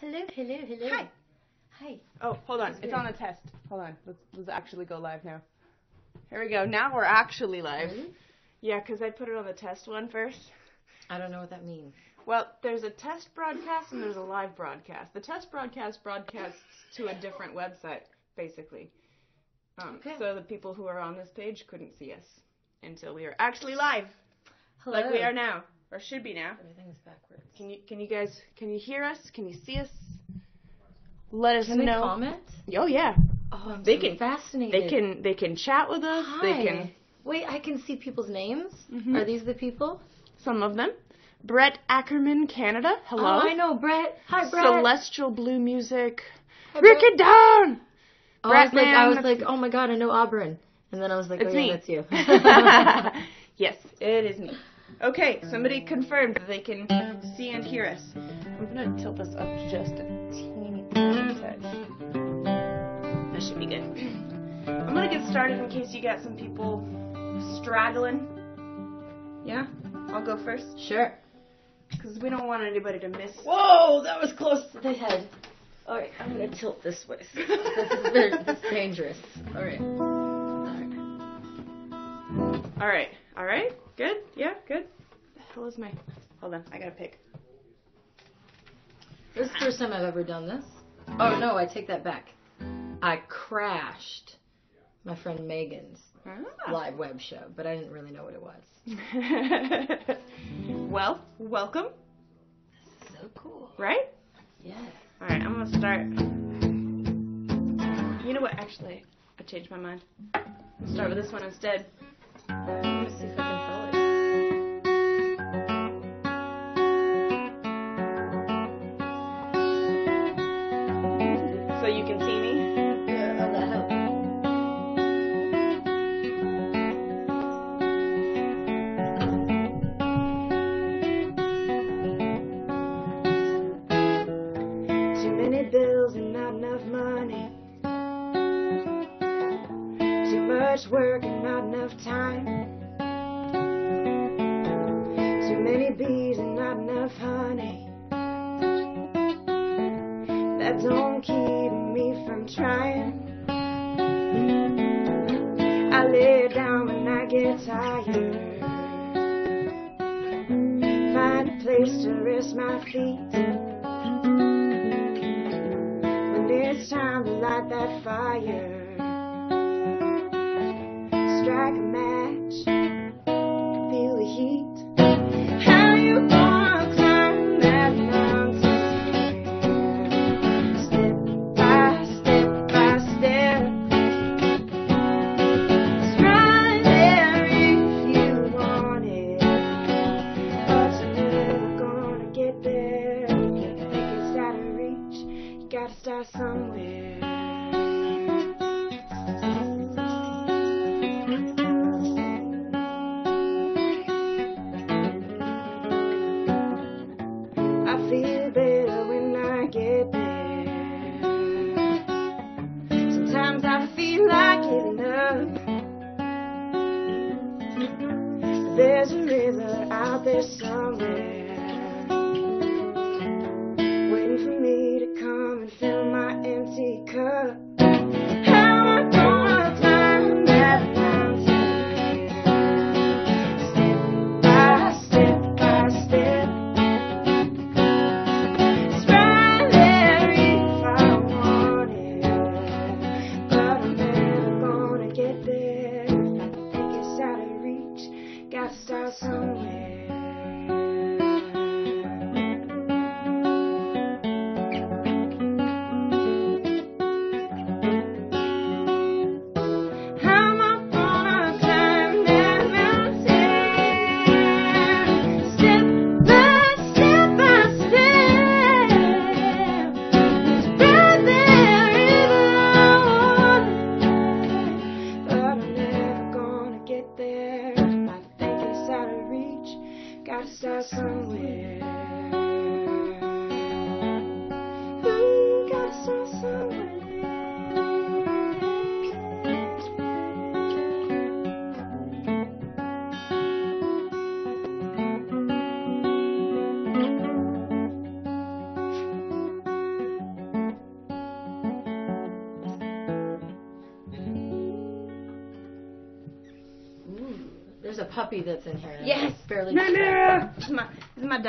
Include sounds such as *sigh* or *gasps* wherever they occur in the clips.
Hello, hello, hello. Hi. Hi. Oh, hold on. That's It's on a test. Hold on. Let's let's actually go live now. Here we go. Now we're actually live. Really? Yeah, 'cause I put it on the test one first. I don't know what that means. Well, there's a test broadcast and there's a live broadcast. The test broadcast broadcasts to a different website, basically. Um, Okay. So the people who are on this page couldn't see us until we are actually live, Hello. like we are now, or should be now. Everything's backwards. Can you can you guys can you hear us? Can you see us? Let us Can they know. comment? Oh yeah, Oh, I'm They so can- fascinated. they can they can chat with us. Hi. They can Wait, I can see people's names. Mhm. Are these the people? some of them. Brett Ackerman, Canada. Hello. Oh, I know Brett. Hi, Brett. Celestial Blue Music. Hi, Rick Brett. it down. Oh, I was like, I was like, oh my god, I know Aubryn. And then I was like, It's oh yeah, me. that's you. *laughs* *laughs* yes, it is me. Okay, somebody confirmed that they can see and hear us. I'm gonna tilt this up just a teeny tiny touch. That should be good. *clears throat* I'm gonna get started in case you got some people straggling. Yeah, I'll go first sure. because we don't want anybody to miss. Whoa, that was close to the head. All right, I'm gonna tilt this way. *laughs* *laughs* this is very, dangerous. Alright. All right. All right. All right, all right, good, yeah, good. The hell is my? Hold on, I gotta pick. This is the first time I've ever done this. Oh no, I take that back. I crashed my friend Megan's Ah. live web show, but I didn't really know what it was. *laughs* well, welcome, So cool. right? Yeah. Alright, I'm gonna start. You know what? Actually, I changed my mind. I'll start with this one instead. Let's somewhere.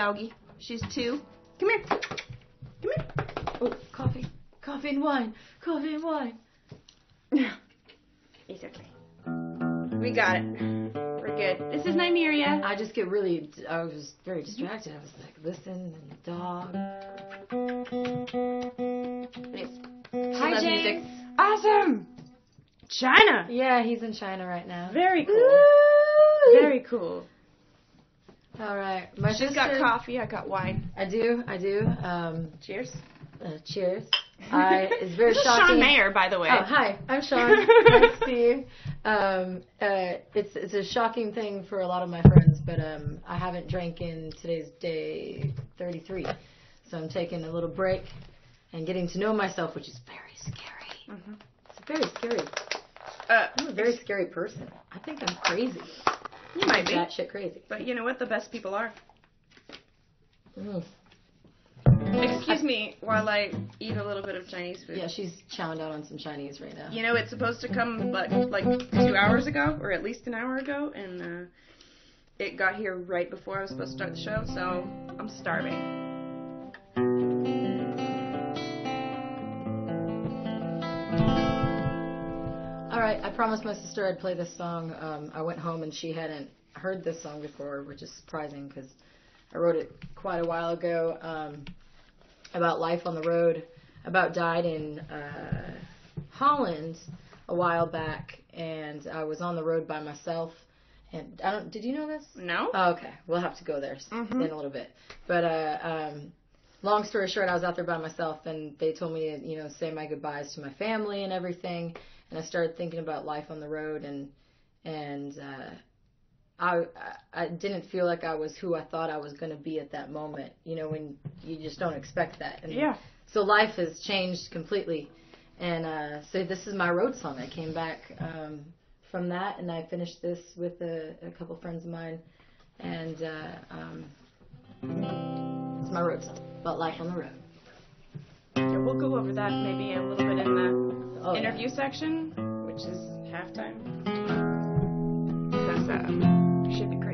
Doggy. She's two. Come here. Come here. Oh, coffee, coffee and wine, coffee and wine. It's okay. We got it. We're good. This is Nymeria. I just get really. I was very distracted. I was like, listen, and the dog. Yes. Hi, James. music. Awesome. China. Yeah, he's in China right now. Very cool. Very cool. All right, my She's sister. got coffee. I got wine. I do, I do. Um, Cheers. uh, cheers. *laughs* I it's very this is. Shawn Mayer, by the way. Oh, hi, I'm Shawn. *laughs* nice to see you. Um, uh, it's it's a shocking thing for a lot of my friends, but um, I haven't drank in today's day 33, so I'm taking a little break and getting to know myself, which is very scary. Mhm. It's very scary. Uh, I'm a very scary person. I think I'm crazy. You might be. That shit crazy. But you know what? The best people are. Mm. Excuse me while I eat a little bit of Chinese food. Yeah, she's chowing down on some Chinese right now. You know, it's supposed to come like like two hours ago, or at least an hour ago, and uh, it got here right before I was supposed to start the show, so I'm starving. Right, I promised my sister I'd play this song. Um, I went home and she hadn't heard this song before, which is surprising because I wrote it quite a while ago um, about life on the road. About died in uh, Holland a while back, and I was on the road by myself. And I don't. Did you know this? No? Oh, okay, we'll have to go there Mhm. in a little bit. But uh, um, long story short, I was out there by myself, and they told me to, you know, say my goodbyes to my family and everything. And I started thinking about life on the road, and and uh, I I- didn't feel like I was who I thought I was going to be at that moment. You know, when you just don't expect that. And Yeah. So life has changed completely. And uh, so this is my road song. I came back um, from that, and I finished this with a, a couple friends of mine, and uh, um, it's my road song about life on the road. Yeah, we'll go over that maybe a little bit in the Oh, yeah. interview section, which is halftime. Because uh, it should be crazy.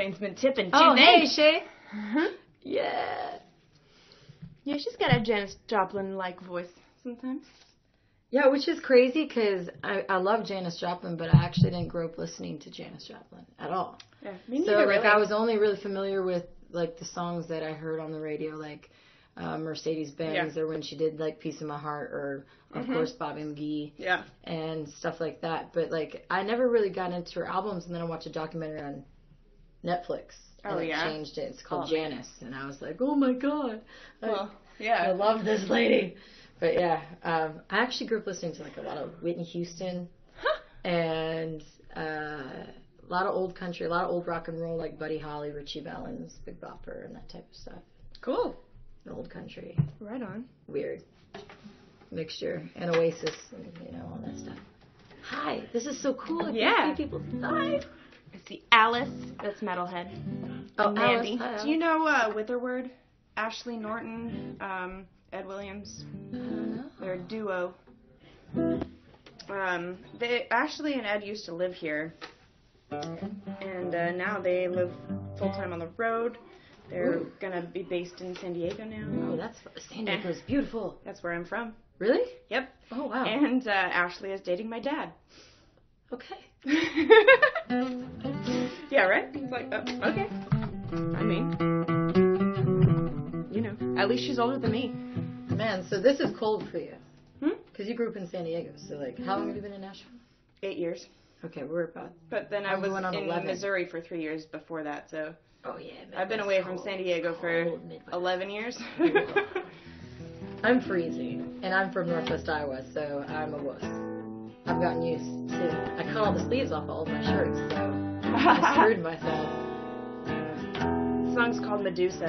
Shane's been tipping two Oh, hey, names. Shane. Mhm. Yeah. Yeah, she's got a Janis Joplin-like voice sometimes. Yeah, which is crazy because I, I love Janis Joplin, but I actually didn't grow up listening to Janis Joplin at all. Yeah, me neither. so neither. like really. I was only really familiar with like the songs that I heard on the radio, like uh, Mercedes Benz, or when she did like "Piece of My Heart," or of Mhm. course Bobby McGee Yeah. and stuff like that. But like I never really got into her albums, and then I watched a documentary on Netflix. Oh, and yeah? changed it. It's called Oh. Janis, and I was like, oh my god. I- Well, I yeah. love this lady. But yeah, um, I actually grew up listening to like a lot of Whitney Houston and uh, a lot of old country, a lot of old rock and roll like Buddy Holly, Ritchie Valens, Big Bopper, and that type of stuff. Cool. Old country, Right on. weird mixture, and Oasis, and you know all that stuff. Hi, this is so cool. I Yeah. see people. Hi. I see Alice. That's Metalhead. Oh, And Alice, Do you know uh, Witherword? Ashley Norton, um, Ed Williams. They're a duo. Um, they Ashley and Ed used to live here, and uh, now they live full time on the road. They're Ooh. gonna be based in San Diego now. Oh, that's San Diego's beautiful. That's where I'm from. Really? Yep. Oh wow. And uh, Ashley is dating my dad. okay. *laughs* yeah, right? It's like, uh, okay. I mean, you know, at least she's older than me. Man, so this is cold for you. Hmm? Because you grew up in San Diego. So, like, how long have you been in Nashville? Eight years. Okay, we're about. But then I was on in 11. Missouri for three years before that, so Oh, yeah. I've been away from San Diego for. 11 years. *laughs* I'm freezing. And I'm from Northwest Iowa, so I'm a wuss. I've gotten used to. I cut all the sleeves off all of my shirts, so I *laughs* screwed myself. the song's called Medusa.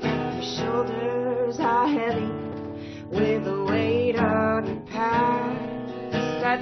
Your shoulders are heavy with the weight of your past. I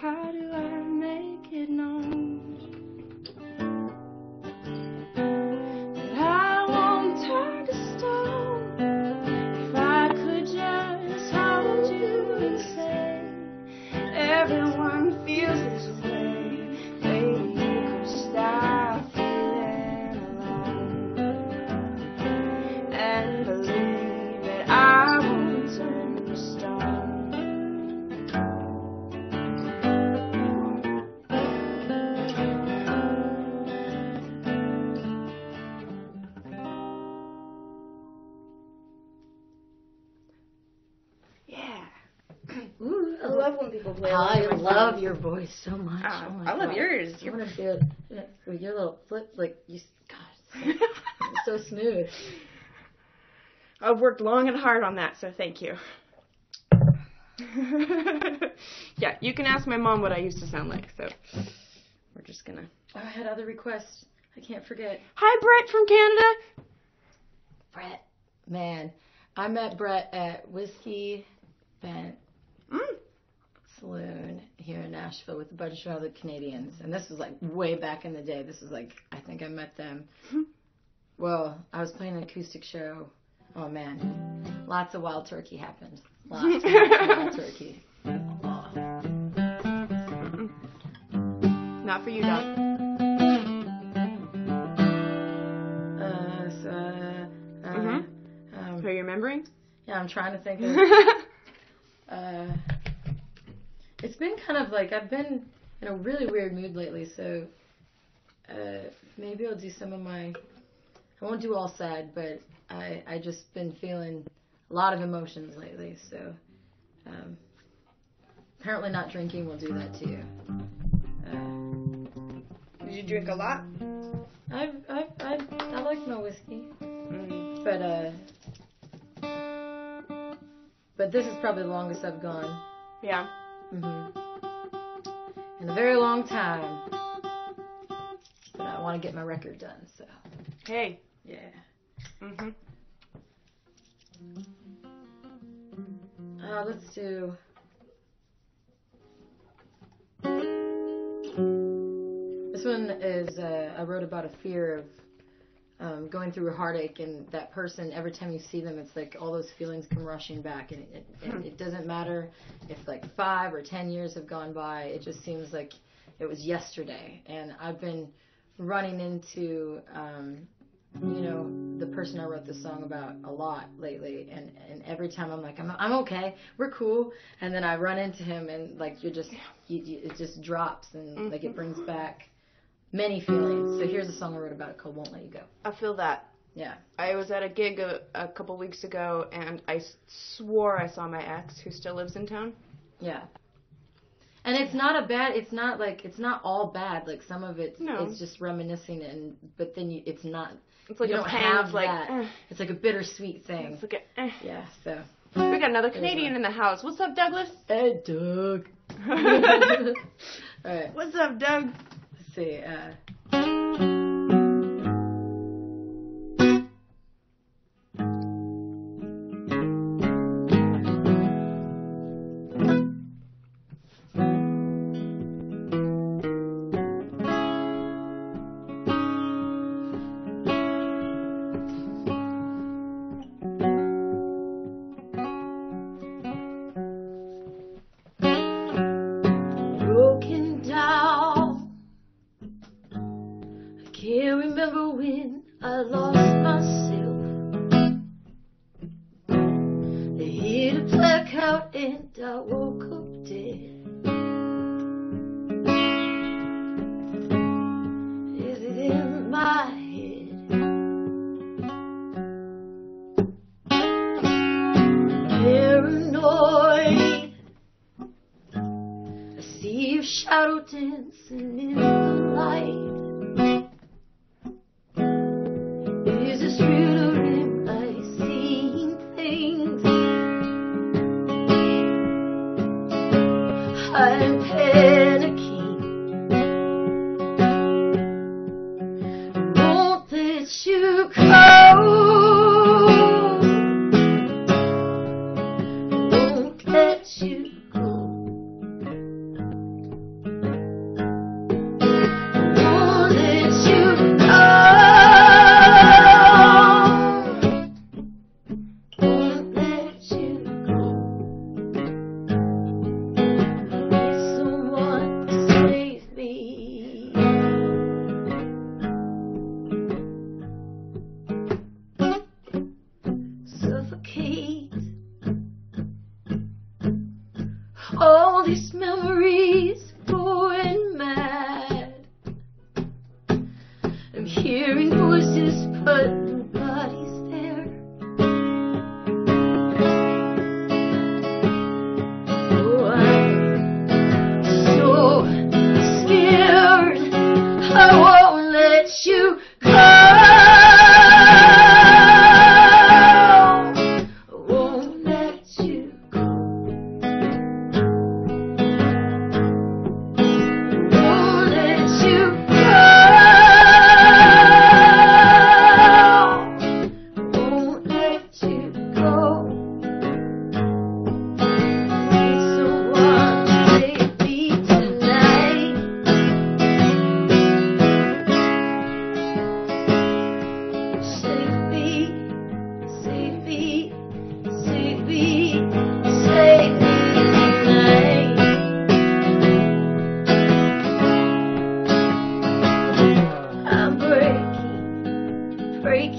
How do I make it known your voice so much. Ah, oh I love God. yours. You're- want to do it yeah, with your little flip, like you. God, so, so smooth. *laughs* I've worked long and hard on that, so thank you. *laughs* yeah, you can ask my mom what I used to sound like, so we're just gonna. Oh, I had other requests. I can't forget. Hi, Brett from Canada. Brett, man, I met Brett at Whiskey Bent Mm. Saloon here in Nashville with a bunch of other Canadians, and this was like way back in the day. This was like I think I met them. Well, I was playing an acoustic show. Oh man, lots of wild turkey happened. Lots of wild *laughs* turkey. Oh. Not for you, dog. Uh, so, uh, Mhm. um, Are you remembering? yeah, I'm trying to think of. *laughs* Uh, it's been kind of like I've been in a really weird mood lately, so uh, maybe I'll do some of my. I won't do all sad, but I I just been feeling a lot of emotions lately, so um, apparently not drinking will do that to you. Uh, Did you drink a lot? I I I I like my whiskey, Mm. but uh. But this is probably the longest I've gone. Yeah. Hmm In a very long time. But I want to get my record done, so Hey. yeah. Mhm. Uh, let's do. This one is uh, I wrote about a fear of um, going through a heartache, and that person every time you see them, it's like all those feelings come rushing back, and it, it, it doesn't matter if like five or ten years have gone by. It just seems like it was yesterday, and I've been running into um, you know the person I wrote this song about a lot lately, and and every time I'm like I'm I'm okay, we're cool, and then I run into him and like you're just you, you, it just drops and like it brings back many feelings. So here's a song I wrote about it called "Won't Let You Go." I feel that. Yeah. I was at a gig a, a couple weeks ago, and I swore I saw my ex, who still lives in town. Yeah. And it's not a bad. It's not like it's not all bad. Like some of it's No. it's just reminiscing, and but then you, it's not. It's like you a don't have like. that. eh. It's like a bittersweet thing. It's like a, eh. Yeah. So. We got another Canadian in the house. What's up, Douglas? Hey, Doug. *laughs* *laughs* all right. What's up, Doug? See. Uh,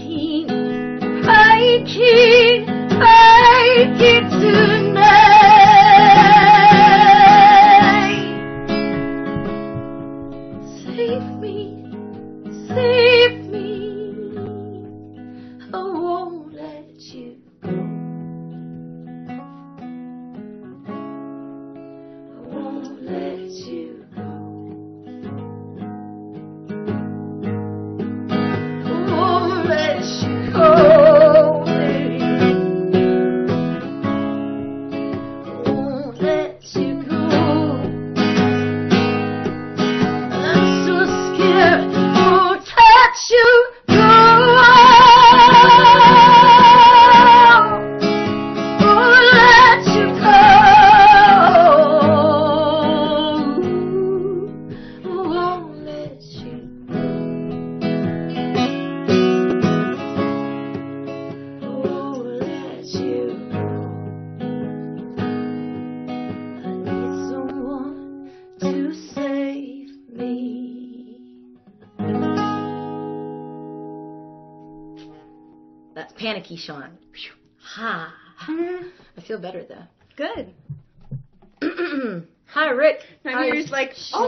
King, my king, my king, too.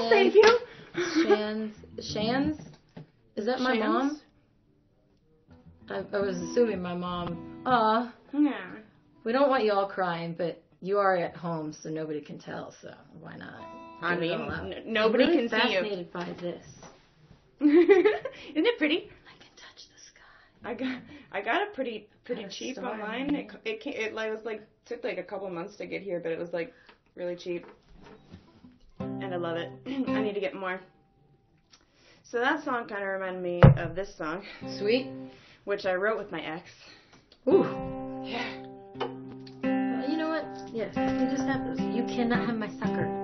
I'll save you. Shans. Shans? Is that my Shans? mom? I, I was assuming my mom. Aw. Yeah. We don't want you all crying, but you are at home, so nobody can tell. So why not? I mean, n- nobody I'm really can see you. fascinated by this. *laughs* Isn't it pretty? I can touch the sky. I got I got it pretty pretty Got cheap online. It it. it came, it like was like took like a couple months to get here, but it was like really cheap. And I love it. *clears throat* I need to get more. So that song kind of reminded me of this song, Sweet. which I wrote with my ex. Ooh. Yeah. Well, you know what? Yes, we just have those. You cannot have my sucker.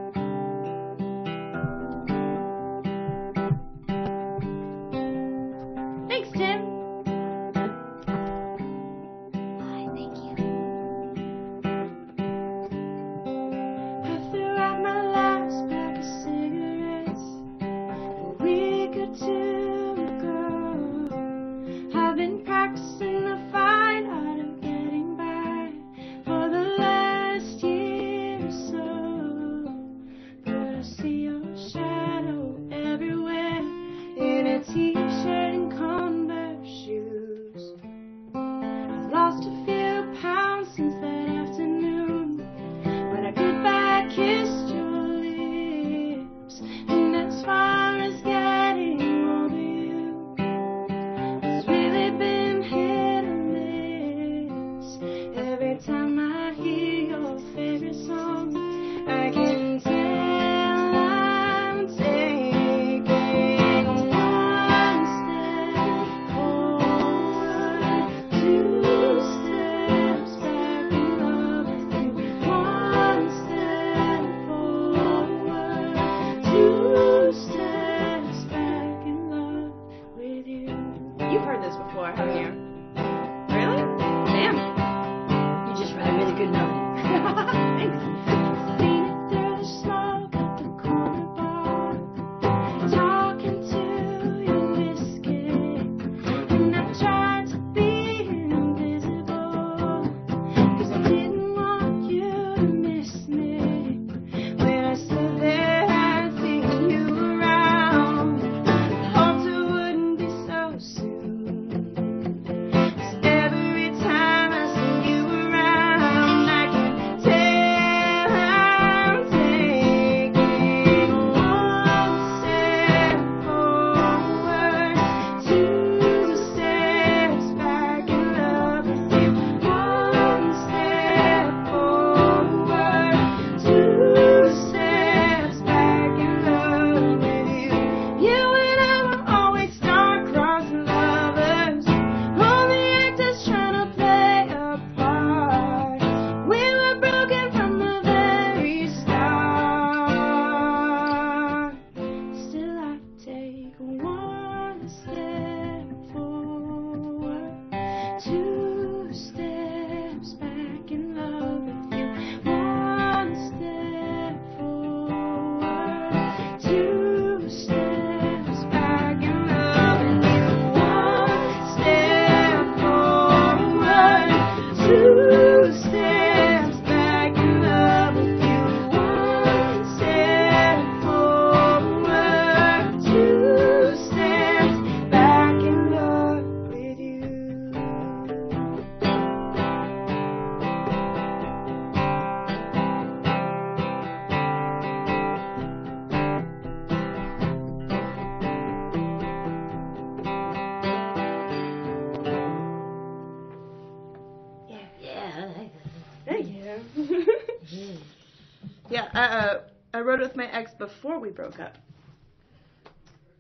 With my ex before we broke up.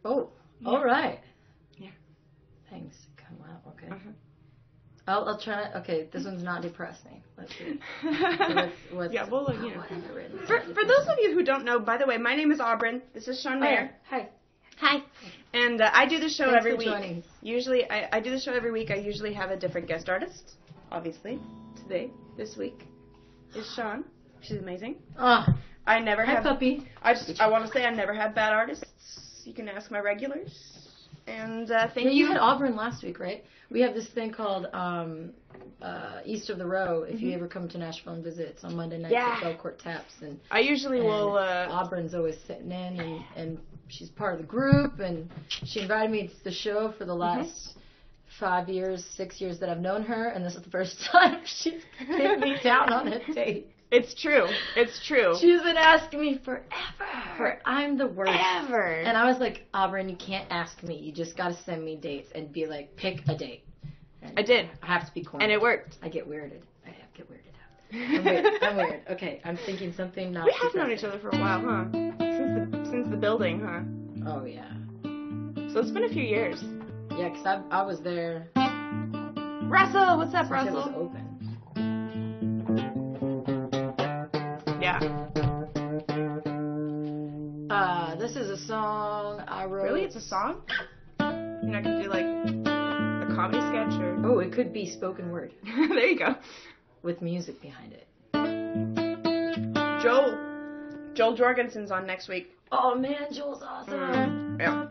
Oh, all right. Yeah. Thanks. Come wow. Okay. Uh-huh. I'll, I'll try. Okay, this one's not depressing. Let's see. *laughs* What's, what's, yeah, well, you oh, know. I written? For, for those of you who don't know, by the way, my name is Aubryn. This is Shawn Oh, Mayer. yeah. Hi. Hi. And uh, I do the show Thanks every for week. joining. Usually, I, I do the show every week. I usually have a different guest artist. Obviously, today, this week, is Shawn. She's amazing. Oh, I never hi, have. puppy. I just I want to say I never had bad artists. You can ask my regulars. And uh, thank Yeah, you. you had Aubryn last week, right? We have this thing called um, uh, East of the Row. If you ever come to Nashville and visit, it's on Monday nights Yeah. at Belcourt Taps, and, I usually and will. Uh, Aubryn's always sitting in, and, and she's part of the group, and she invited me to the show for the Mm-hmm. last five years, six years that I've known her, and this is the first *laughs* time she's pinned me down on a date. It's true. It's true. She's been asking me forever. For, I'm the worst. Forever. And I was like, Aubryn, you can't ask me. You just gotta send me dates and be like, pick a date. And I did, I have to be corny. and it worked. I get weirded. I get weirded out. *laughs* I'm weird. I'm weird. Okay, I'm thinking something not. We have known each other for a while, huh? Since the since the building, huh? Oh yeah, So it's been a few years. yeah. Cause I I was there. Russell, what's up, since It was Russell? open. Yeah. Uh, this is a song I wrote. Really, it's a song. You're not gonna do like a comedy sketch or? Oh, it could be spoken word *laughs* there you go. with music behind it. Joel. Joel Jorgensen's on next week. Oh man, Joel's awesome. Yeah.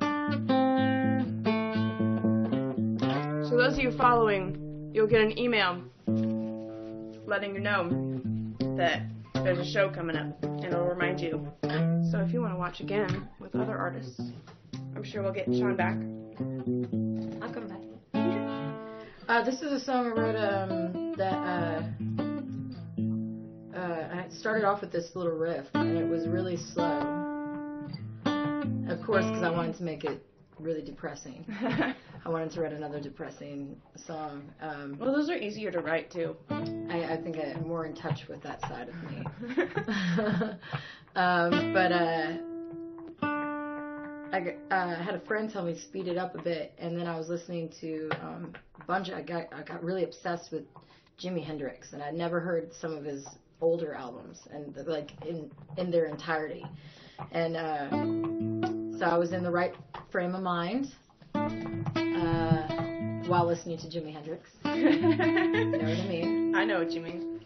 So those of you following, you'll get an email letting you know that there's a show coming up, and it'll remind you. So if you want to watch again with other artists, I'm sure we'll get Shawn back. I'll come back. *laughs* Uh, this is a song I wrote um, that uh, uh, I started off with this little riff, and it was really slow. Of course, because I wanted to make it really depressing. *laughs* I wanted to write another depressing song. Um, well, those are easier to write too. I, I think I'm more in touch with that side of me. *laughs* um, but uh, I uh, had a friend tell me to speed it up a bit, and then I was listening to um, a bunch. Of, I got I got really obsessed with Jimi Hendrix, and I'd never heard some of his older albums, and like in in their entirety. And uh, so I was in the right frame of mind uh, while listening to Jimi Hendrix. *laughs* You know what I mean? I know what you mean.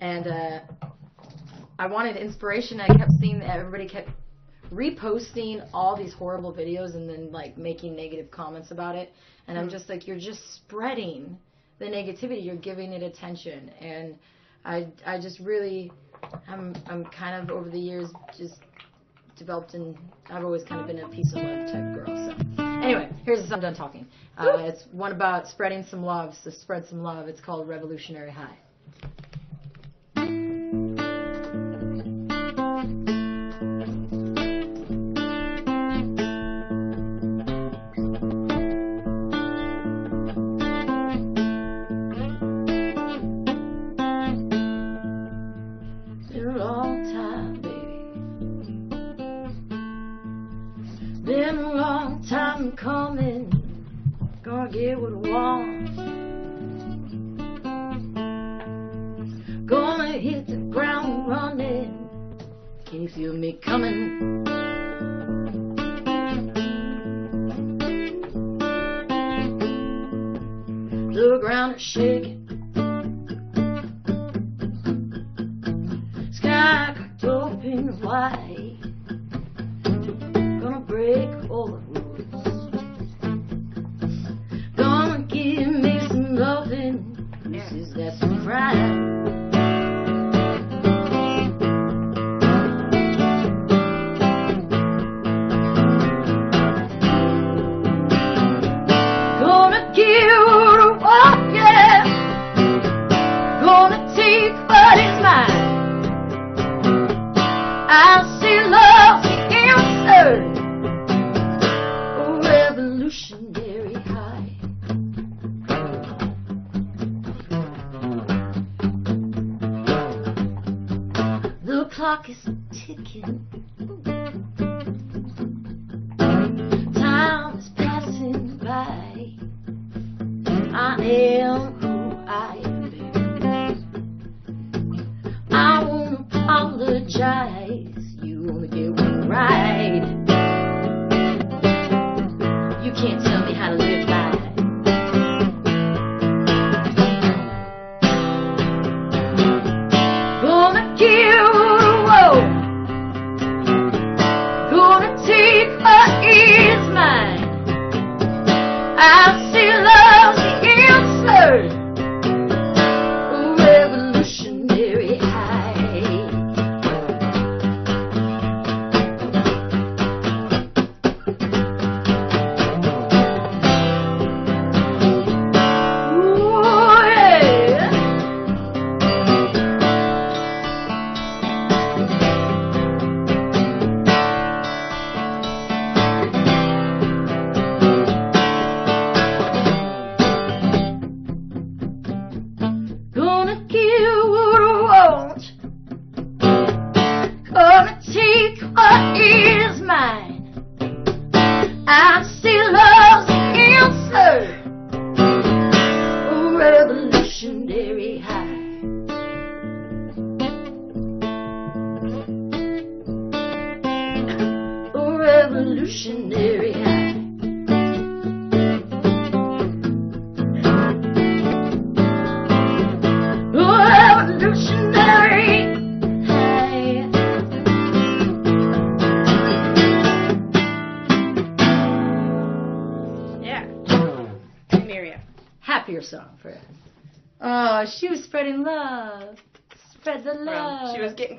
and uh, I wanted inspiration. I kept seeing that everybody kept reposting all these horrible videos and then like making negative comments about it. And I'm just like, you're just spreading the negativity. You're giving it attention. And I, I just really, I'm, I'm kind of over the years just developed in. I've always kind of been a peace and love type girl. So anyway, here's. I'm done talking. Uh, it's one about spreading some love. So spread some love. It's called Revolutionary High.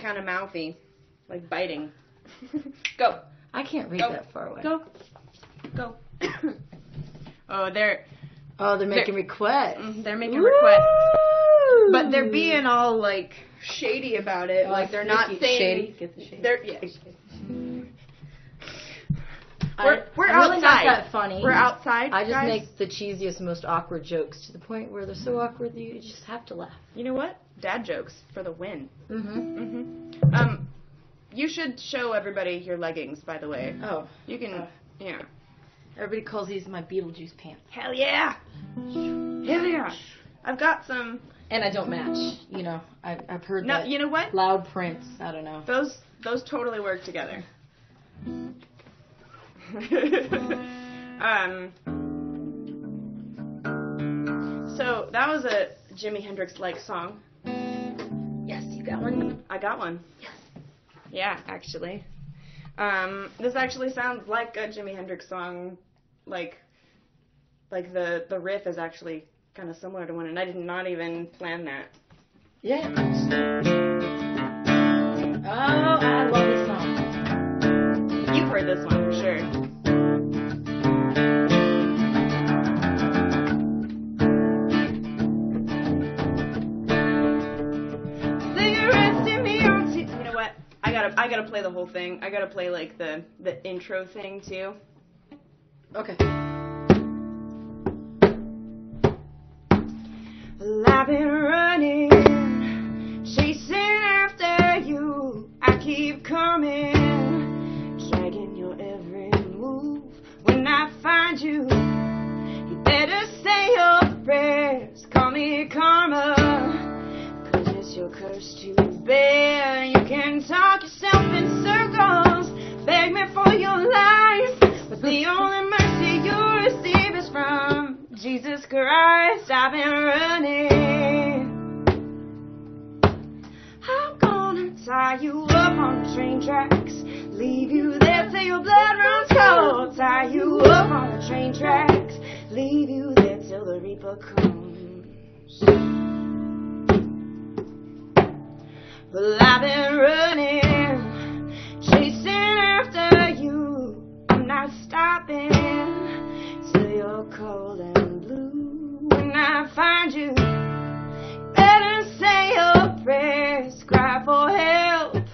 Kind of mouthy, like biting. *laughs* Go, I can't read Go. that far away. go, go. *coughs* oh, they're Oh, they're making requests. mm, they're making requests, but they're being all like shady about it. Oh, like they're not sneaky. saying shady. Get the shady. They're yeah. We're, we're I'm really outside. not that funny. We're outside. I just guys. make the cheesiest, most awkward jokes to the point where they're so awkward that you just have to laugh. You know what? Dad jokes for the win. Mm-hmm. Mm-hmm. Um, you should show everybody your leggings. By the way, Oh, you can. Oh. Yeah. everybody calls these my Beetlejuice pants. Hell yeah. Hell yeah. I've got some. And I don't match. You know, I've, I've heard No, that. you know what? Loud prints. I don't know. Those those totally work together. *laughs* um. So that was a Jimi Hendrix like song. Got one. I got one. Yes. Yeah, actually. Um, this actually sounds like a Jimi Hendrix song, like, like the the riff is actually kind of similar to one, and I did not even plan that. Yeah. Oh, I I gotta, play the whole thing. I gotta play like the the intro thing too. Okay. Well, I've been running, chasing after you. I keep coming, dragging your every move. When I find you, you better say your prayers. Call me karma, your curse to bear. You can talk yourself in circles, beg me for your life. But the *laughs* only mercy you receive is from Jesus Christ. I've been running. I'm gonna tie you up on the train tracks. Leave you there till your blood runs cold. Tie you up on the train tracks. Leave you there till the reaper comes. Well, I've been running, chasing after you. I'm not stopping till you're cold and blue. When I find you, better say your prayers, cry for help.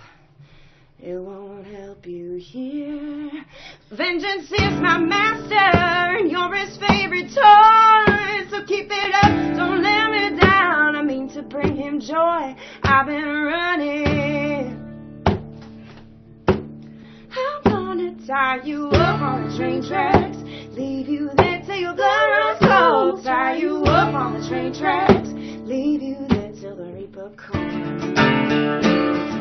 It won't help you here. Vengeance is my master, and you're his favorite toy. So keep it up, don't let me down to bring him joy. I've been running. I'm gonna tie you up on the train tracks, leave you there till your blood runs cold. Tie you up on the train tracks, leave you there till the reaper comes.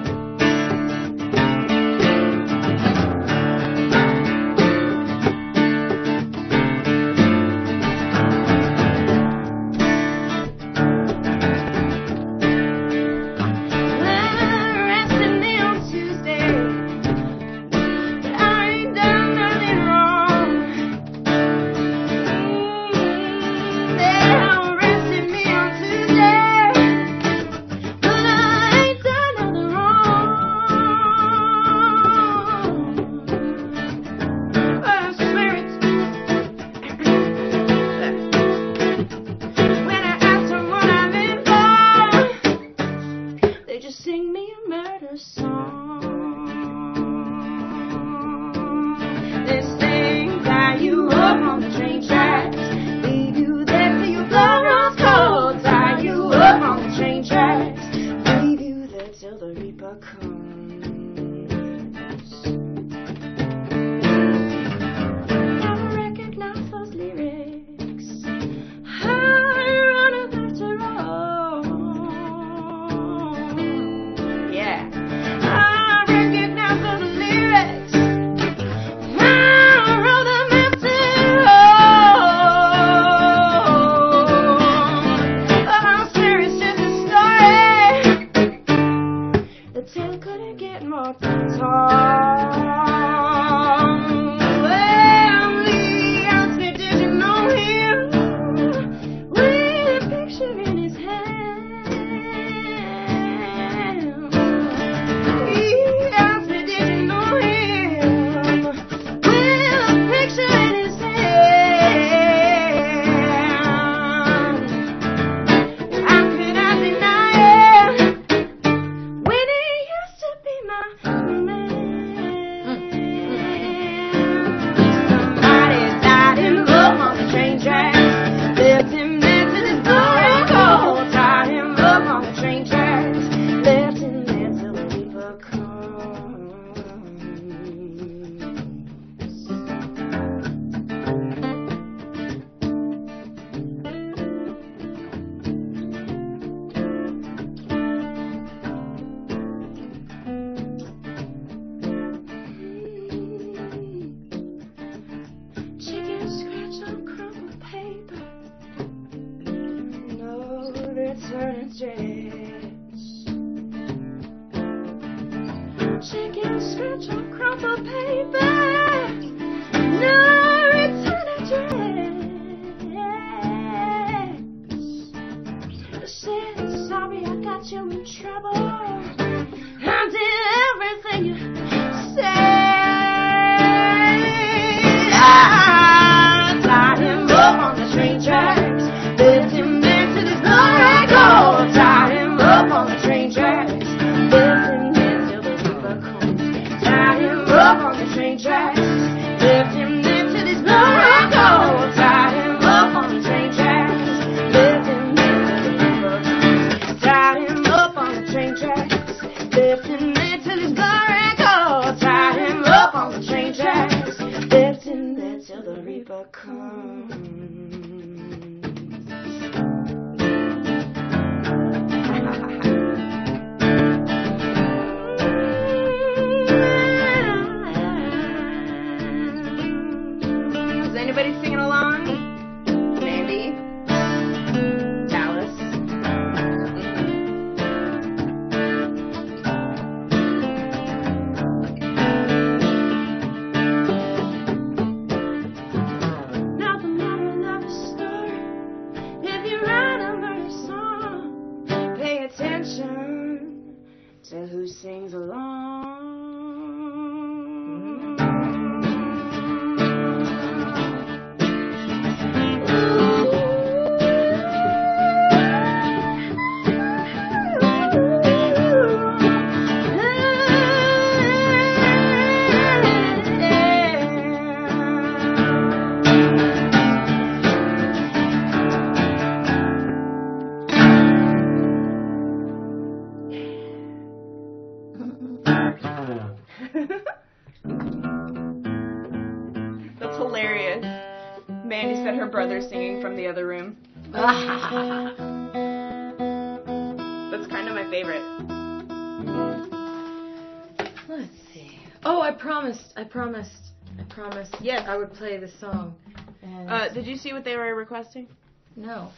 promised. I promised. Yes. I would play the song. And Uh, did you see what they were requesting? no.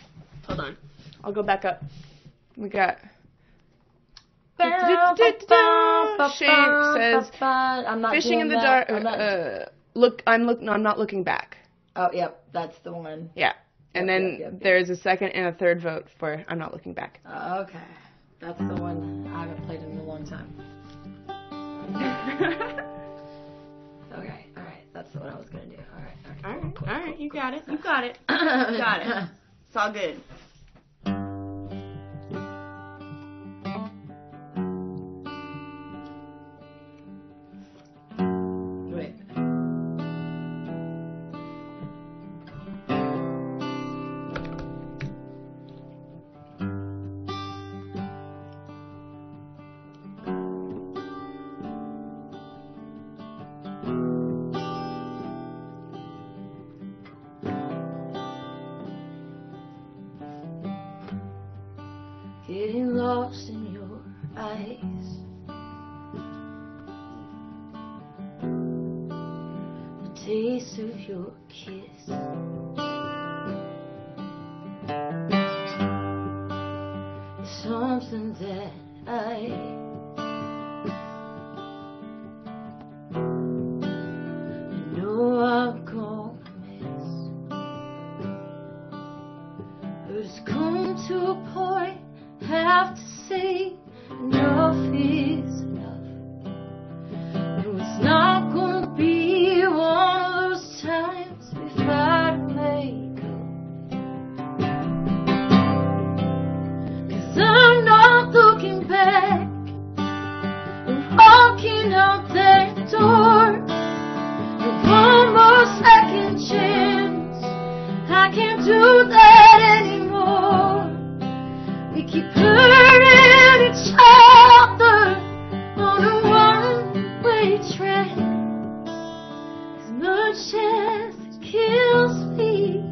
Hold on. I'll go back up. We got. Shane says, I'm not "Fishing in the dark." Uh, look, I'm look. No, I'm not looking back. oh, yep, that's the one. Yeah. And Yep, then yep, yep, yep. there's a second and a third vote for "I'm not looking back." Oh, okay, that's the one I haven't played in a long time. *laughs* That's what I was gonna do. All right. All right. All right. You got it. You got it. You *laughs* got it. It's all good. as much as it kills me.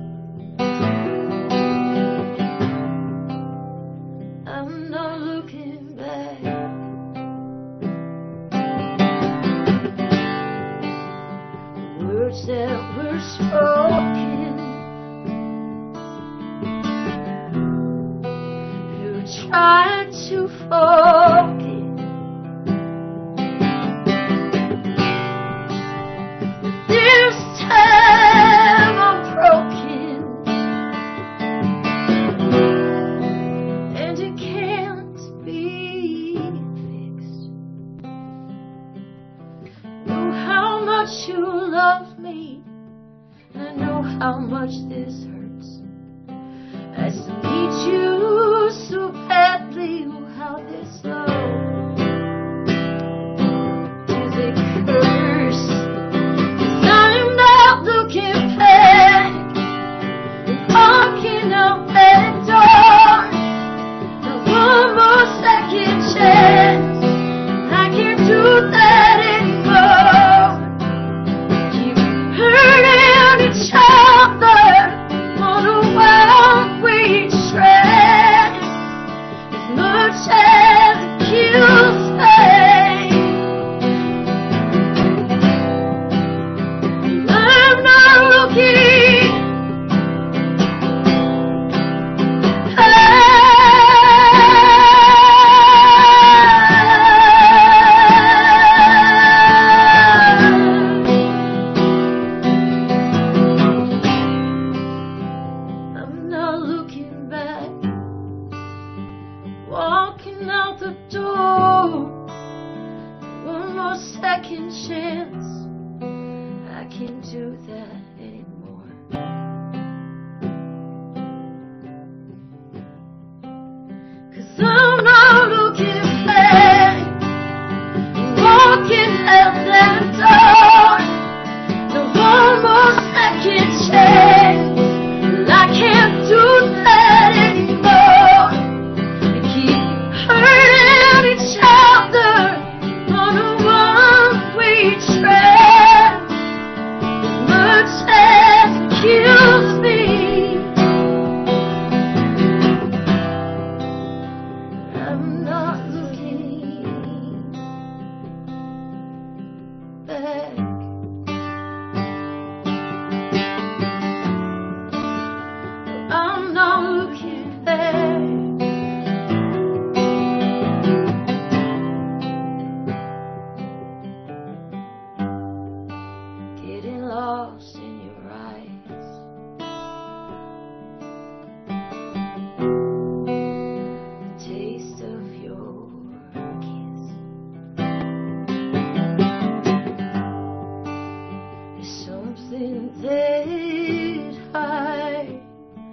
high.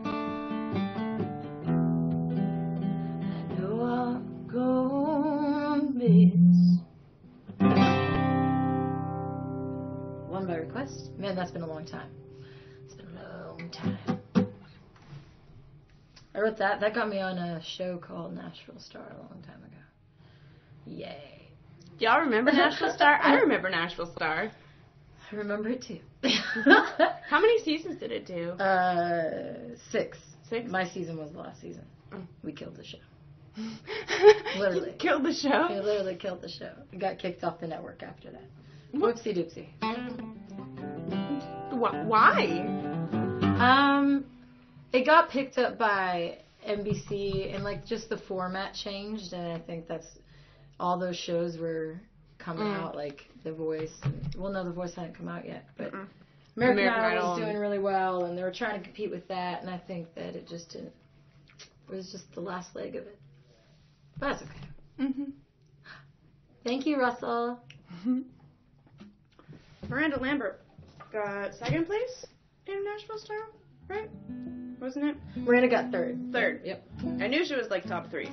I know I'm gonna miss. One by request. Man, that's been a long time. It's been a long time. I wrote that. That got me on a show called Nashville Star a long time ago. Yay. Y'all remember Nashville Star? I *laughs* remember Nashville Star. I remember it too. *laughs* How many seasons did it do? Uh, six. Six? My season was the last season. Oh. We killed the show. *laughs* Literally. Killed the We show. literally killed the show. We got kicked off the network after that. Whoopsie doopsie. Wh- Why? Um, it got picked up by NBC, and like just the format changed, and I think that's all those shows were coming Mm. out, like The Voice. Well, no, The Voice hadn't come out yet, but Mm-mm. American, American Idol Idol was doing really well, and they were trying to compete with that, and I think that it just didn't. It was just the last leg of it, but that's okay. Mm-hmm. Thank you, Russell. Miranda Lambert got second place in Nashville Star, right? Wasn't it? Miranda got third. Third. Yep. I knew she was like top three.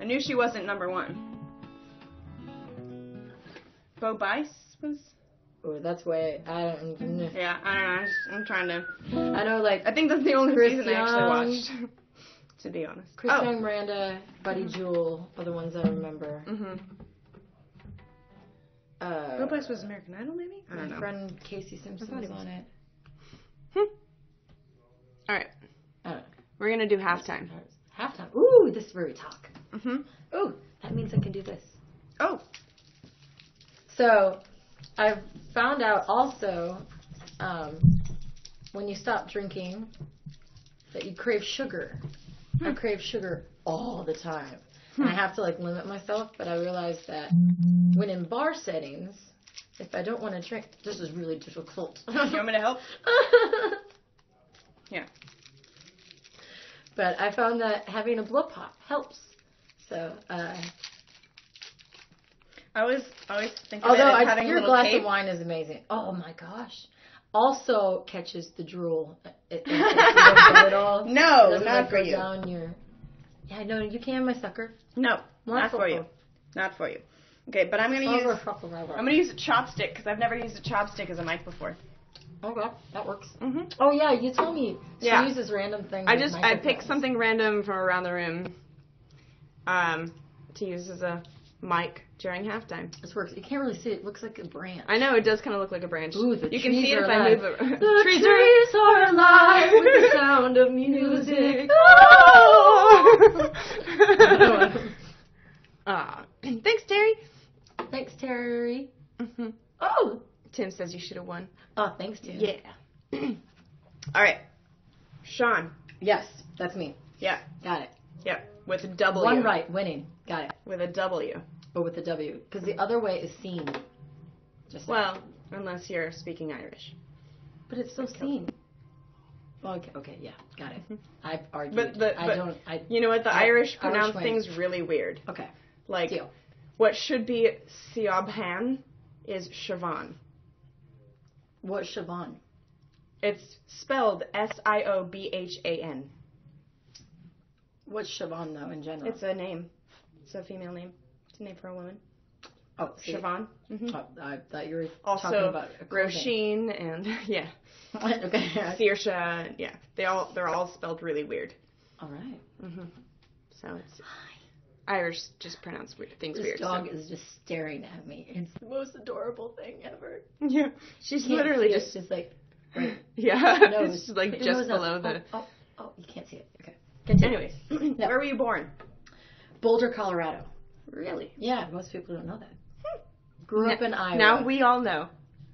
I knew she wasn't number one. Bo Bice was. Oh, that's way I don't. Yeah, I don't know. I just, I'm trying to. I know, like I think that's the only Chris season I actually watched. *laughs* to be honest. Chris oh. Young, Miranda, Buddy Jewell are the ones I remember. Mm-hmm. Uh, Bo Bice was American Idol, maybe. I don't my know. friend Casey Simpson was on it. Hmm. All right, I we're gonna do halftime. Halftime. Ooh, this is where we talk. Mm-hmm. Ooh, that means I can do this. Oh. So, I've found out also um, when you stop drinking that you crave sugar. I Hmm. crave sugar all the time. And I have to like limit myself, but I realized that when in bar settings, if I don't want to drink, this is really difficult. You want me to help? *laughs* Yeah. But I found that having a blow pop helps. So, uh, I always, always think of although it as I, having your little glass cape. of wine is amazing. Oh my gosh. Also catches the drool. It, it, it, it. No, doesn't, not for you. Down your. Yeah, no, you can, my sucker. No, not for you. Not for you. Okay, but I'm gonna use. I'm gonna use a chopstick because I've never used a chopstick as a mic before. Okay, that works. Mm-hmm. Oh yeah, you told me she Yeah. uses random things. I just I picked something random from around the room, um, to use as a mic during halftime. This works. You can't really see it. It looks like a branch. I know it does kind of look like a branch. Ooh, the you can trees see it if I alive. move it. The *laughs* trees, are alive with the sound of music. *laughs* Oh! Ah, *laughs* *clears throat* thanks, Terry. Thanks, Terry. hmm Oh, Tim says you should have won. oh, thanks, Tim. Yeah. *clears throat* All right, Shawn. Yes, that's me. Yeah, Got it. Yeah, with a W. One right, winning. Got it. With a W. But with the W, because the other way is seen. Just. Well, unless you're speaking Irish. but it's still seen. Well, okay, okay, yeah, got it. Mm-hmm. I've argued. But the- I but- don't. I You know what? The I- Irish Irish pronounce wins. things really weird. okay. Like Deal. what should be Siobhan is Siobhan. What's Siobhan? It's spelled S I O B H A N. What's Siobhan though in general? It's a name. It's a female name. It's a name for a woman. oh, see, Siobhan. hmm Oh, I thought you were talking about. Roisin and *laughs* yeah, *laughs* okay. Saoirse. Yeah, they all they're all spelled really weird. All right. hmm So it's Irish just pronounce weird things This weird. so- dog is just staring at me. It's the most adorable thing ever. *laughs* Yeah, she's literally just just like right. yeah, it's just like just nose up. below the. Oh, oh, oh, you can't see it. Okay. Continue. Anyways, Yeah. *clears throat* *clears throat* where were you born? Boulder, Colorado. Really? Yeah, most people don't know that. Grew up in Iowa. Now we all know.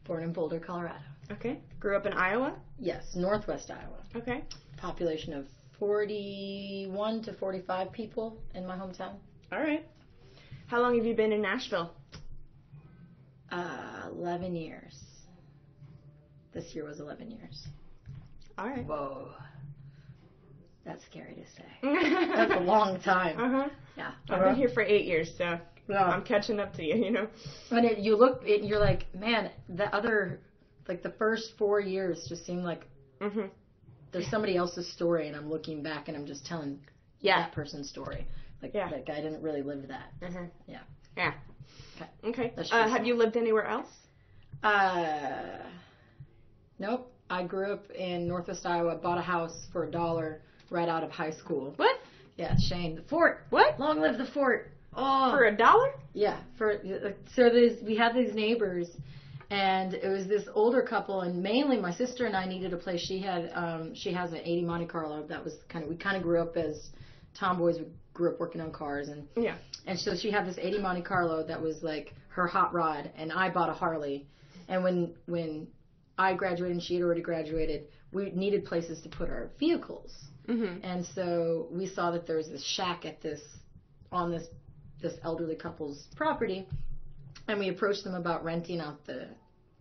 born in Boulder, Colorado. Okay. Grew up in Iowa. Yes, northwest Iowa. Okay. Population of 41 to 45 people in my hometown. All right. How long have you been in Nashville? Uh, 11 years. This year was 11 years. All right. Whoa. That's scary to say. *laughs* That's a long time. Uh huh. Yeah. I've been here for eight years, so Yeah. I'm catching up to you. You know. When it, you look, it, you're like, man, the other, like the first four years just seem like Mhm. there's somebody else's story, and I'm looking back and I'm just telling Yeah. that person's story. Like, Yeah. like I didn't really live that. Mhm. Yeah. Yeah. Okay. Okay. Uh, have you lived anywhere else? Uh, nope. I grew up in Northwest Iowa. Bought a house for a dollar right out of high school. What? Yeah, Shane. The fort. What? Long live the fort. Oh. For a dollar? Yeah, for so there's we had these neighbors, and it was this older couple, and mainly my sister and I needed a place. She had um, she has an '80 Monte Carlo that was kind of we kind of grew up as tomboys. We grew up working on cars, and Yeah. and so she had this '80 Monte Carlo that was like her hot rod, and I bought a Harley. And when when I graduated and she had already graduated, we needed places to put our vehicles. Mm-hmm. And so we saw that there was this shack at this on this this elderly couple's property, and we approached them about renting out the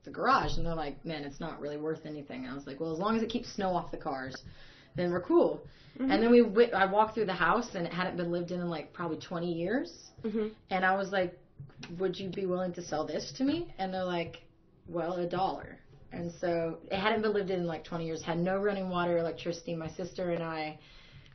the garage, and they're like, "Man, it's not really worth anything." And I was like, "Well, as long as it keeps snow off the cars, then we're cool." And then we w- I walked through the house, and it hadn't been lived in in like probably 20 years, Mm-hmm. and I was like, "Would you be willing to sell this to me?" And they're like, "Well, a dollar." And so it hadn't been lived in in like 20 years, had no running water, electricity. My sister and I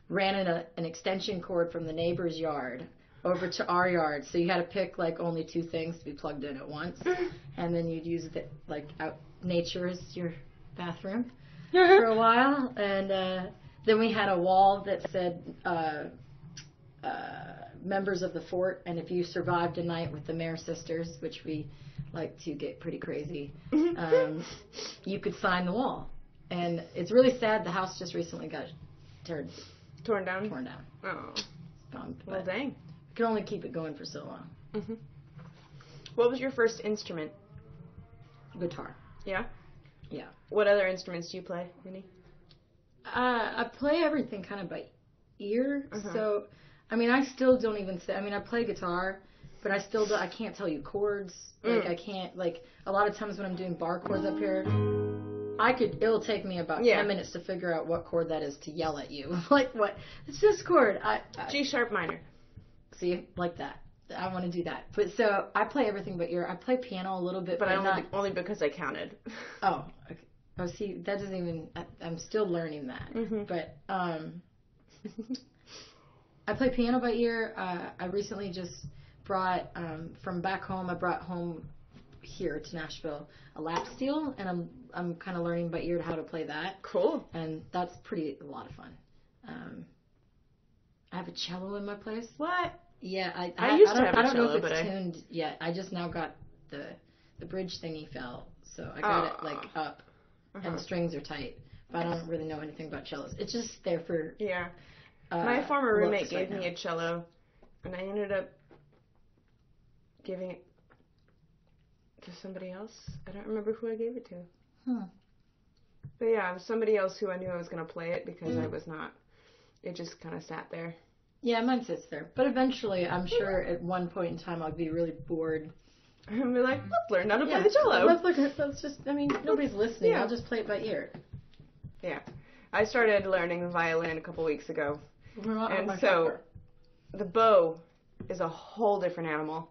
ran in a, an extension cord from the neighbor's yard over to our yard. So you had to pick like only two things to be plugged in at once, *laughs* and then you'd use the like out nature as your bathroom *laughs* for a while, and uh, then we had a wall that said. Uh, uh, members of the fort, and if you survived a night with the Mayer sisters, which we like to get pretty crazy, um, you could sign the wall. And it's really sad. The house just recently got turned Torn down? torn down. Oh. Um, Well, dang. you can only keep it going for so long. Mm-hmm. What was your first instrument? Guitar. Yeah? Yeah. What other instruments do you play, Minnie? Uh, I play everything kind of by ear. Uh-huh. So, I mean, I still don't even say. I mean, I play guitar, but I still don't, I can't tell you chords. Like Mm. I can't like a lot of times when I'm doing bar chords up here. I could. It'll take me about Yeah. ten minutes to figure out what chord that is to yell at you. *laughs* like what? It's this chord. I, I G sharp minor. see like that. I want to do that. But so I play everything but ear. I play piano a little bit, But but, I only, not. only because I counted. *laughs* Oh, okay. Oh, see, that doesn't even. I, I'm still learning that. Mhm. But um, *laughs* I play piano by ear. Uh, I recently just brought um, from back home. I brought home here to Nashville a lap steel, and I'm I'm kind of learning by ear how to play that, cool. and that's pretty a lot of fun. Um, I have a cello in my place. What? Yeah, I I used to don't, have a I don't know cello, if but it's I- tuned yet. I just now got the the bridge thingy fell, so I got it like up, and Uh-huh. the strings are tight. But I don't really know anything about cellos. It's just there for. Yeah. Uh, My former roommate looks gave right me a cello, and I ended up giving it to somebody else. I don't remember who I gave it to. Hmm. But yeah, it was somebody else who I knew I was going to play it because I was not. It just kind of sat there. Yeah, mine sits there. But eventually, I'm sure at one point in time I'll be really bored. *laughs* And be like, let's learn how to play the cello. Let's look at. Let's just. I mean, nobody's listening. Yeah. I'll just play it by ear. Yeah. I started learning the violin a couple weeks ago. Not And so- The bow is a whole different animal,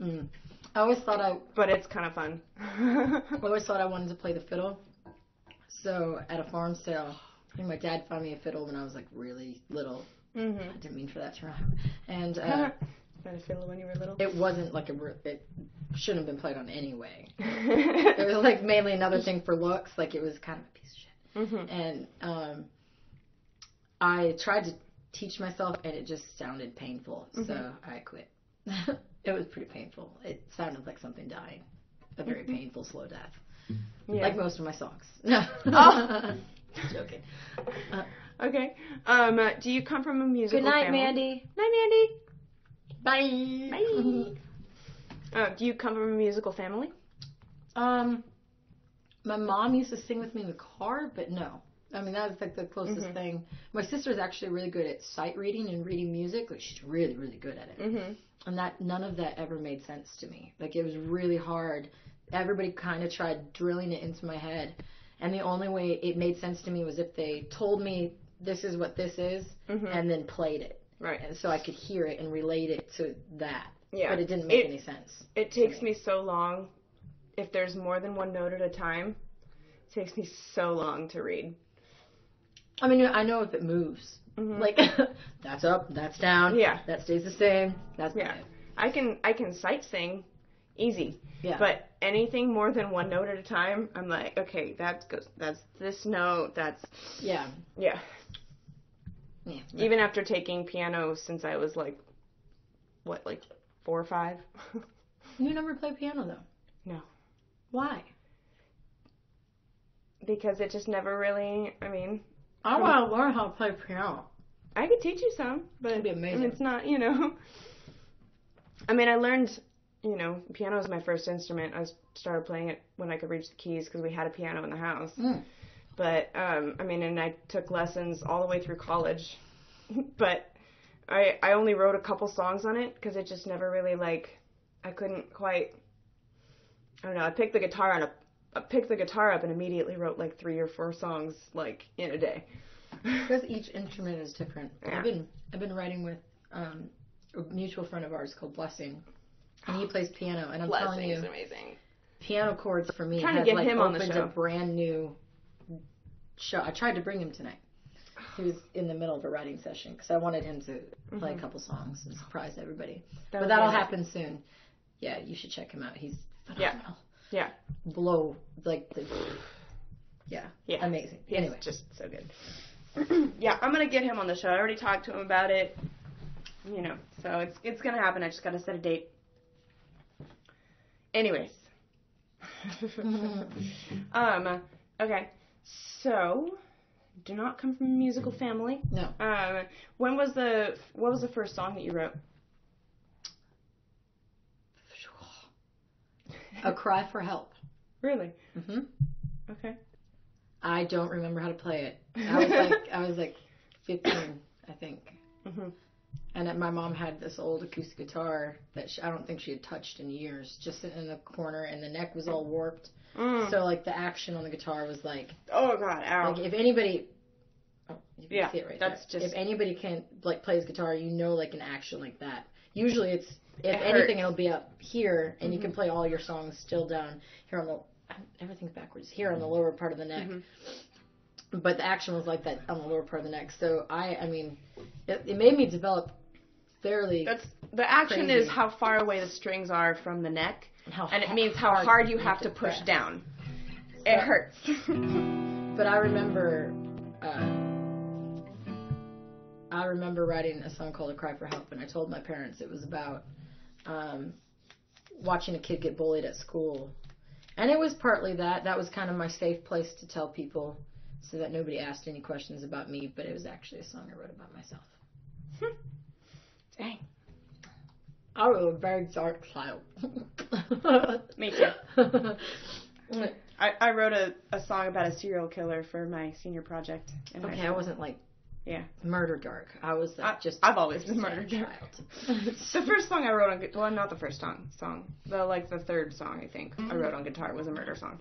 Mm. I always thought I but it's kind of fun. *laughs* I always thought I wanted to play the fiddle. So at a farm sale, I my dad found me a fiddle when I was like really little. hmm I didn't mean for that to rhyme. And uh, *laughs* a fiddle when you were little. it wasn't like a it shouldn't have been played on anyway. *laughs* It was like mainly another thing for looks. Like it was kind of a piece of shit. hmm And um, I tried to teach myself, and it just sounded painful. So Mhm. I quit. *laughs* it was pretty painful. It sounded like something dying, a very Mhm. painful, slow death. Yeah. Like most of my songs. No. *laughs* Oh. Joking. okay. Um, uh, do you come from a musical Good night, family? Mandy. Night, Bye. Mandy. Bye. uh, do you come from a musical family? Um, my mom used to sing with me in the car, but no. I mean, that was like the closest Mhm. thing. My sister's actually really good at sight reading and reading music. Like she's really, really good at it. Mm-hmm. And that none of that ever made sense to me. Like it was really hard. Everybody kind of tried drilling it into my head, and the only way it made sense to me was if they told me this is what this is, Mm-hmm. and then played it, right. and so I could hear it and relate it to that. Yeah. But it didn't make It- any sense. It takes me so long. If there's more than one note at a time, it takes me so long to read. I mean, I know if it moves. Mhm. Like *laughs* that's up, that's down. Yeah. That stays the same. That's Yeah. I can I can sight sing easy. Yeah. But anything more than one note at a time, I'm like, okay, that goes. That's this note. That's yeah. yeah. Yeah. Even after taking piano since I was like, what, like four or five. *laughs* You never play piano though. No. Why? because it just never really. I mean, I want to learn how to play piano. I could teach you some, but It'd be amazing. it's not, you know. *laughs* I mean, I learned, you know, piano was my first instrument. I started playing it when I could reach the keys because we had a piano in the house. Mm. But um, I mean, and I took lessons all the way through college. *laughs* but I I only wrote a couple songs on it because it just never really like I couldn't quite. I don't know. I picked the guitar on a. I picked the guitar up and immediately wrote like three or four songs like in a day. Because each instrument is different. Yeah. I've been I've been writing with um, a mutual friend of ours called Blessing, and he plays piano. And I'm telling you, amazing. piano chords for me Trying to has get like him on the opened show. a brand new show. I tried to bring him tonight. He was in the middle of a writing session because I wanted him to play Mm-hmm. a couple songs and surprise everybody. That but that'll amazing. happen soon. Yeah, you should check him out. He's phenomenal. Yeah. Blow like the yeah, Yeah. amazing. He's Anyway, just so good. *clears throat* yeah, I'm gonna get him on the show. I already talked to him about it. You know, so it's it's gonna happen. I just gotta set a date. Anyways. *laughs* um. Okay. So, do not come from a musical family. no. Um. When was the what was the first song that you wrote? A cry for help. Really? hmm Okay. I don't remember how to play it. I was like I was like 15, I think. Mhm. And my mom had this old acoustic guitar that she, I don't think she had touched in years, just sitting in the corner, and the neck was all warped. Mm. So like the action on the guitar was like, oh God! Ow. like if anybody, oh, you can Yeah, see it right that's there. just- If anybody can like plays guitar, you know like an action like that. Usually it's if It anything. Mm-hmm. it'll be up here, and you can play all your songs still down here on the. Everything's backwards here on the lower part of the neck. Mhm. But the action was like that on the lower part of the neck. So I, I mean, it, it made me develop fairly. That's the action Crazy. is how far away the strings are from the neck, how and it means how hard you you have to push press. down. It hurts. *laughs* But I remember, uh, I remember writing a song called "A Cry for Help," and I told my parents it was about um, watching a kid get bullied at school, and it was partly that. That was kind of my safe place to tell people, so that nobody asked any questions about me. But it was actually a song I wrote about myself. *laughs* Dang. I was a very dark child. *laughs* Me too. *laughs* I, I wrote a, a song about a serial killer for my senior project. Okay, I wasn't like Yeah. murder dark. I was I- just. I've always been a murder dark. child. *laughs* The first song I wrote on well, not the first song, song, the like the third song I think I wrote mm. on guitar was a murder song.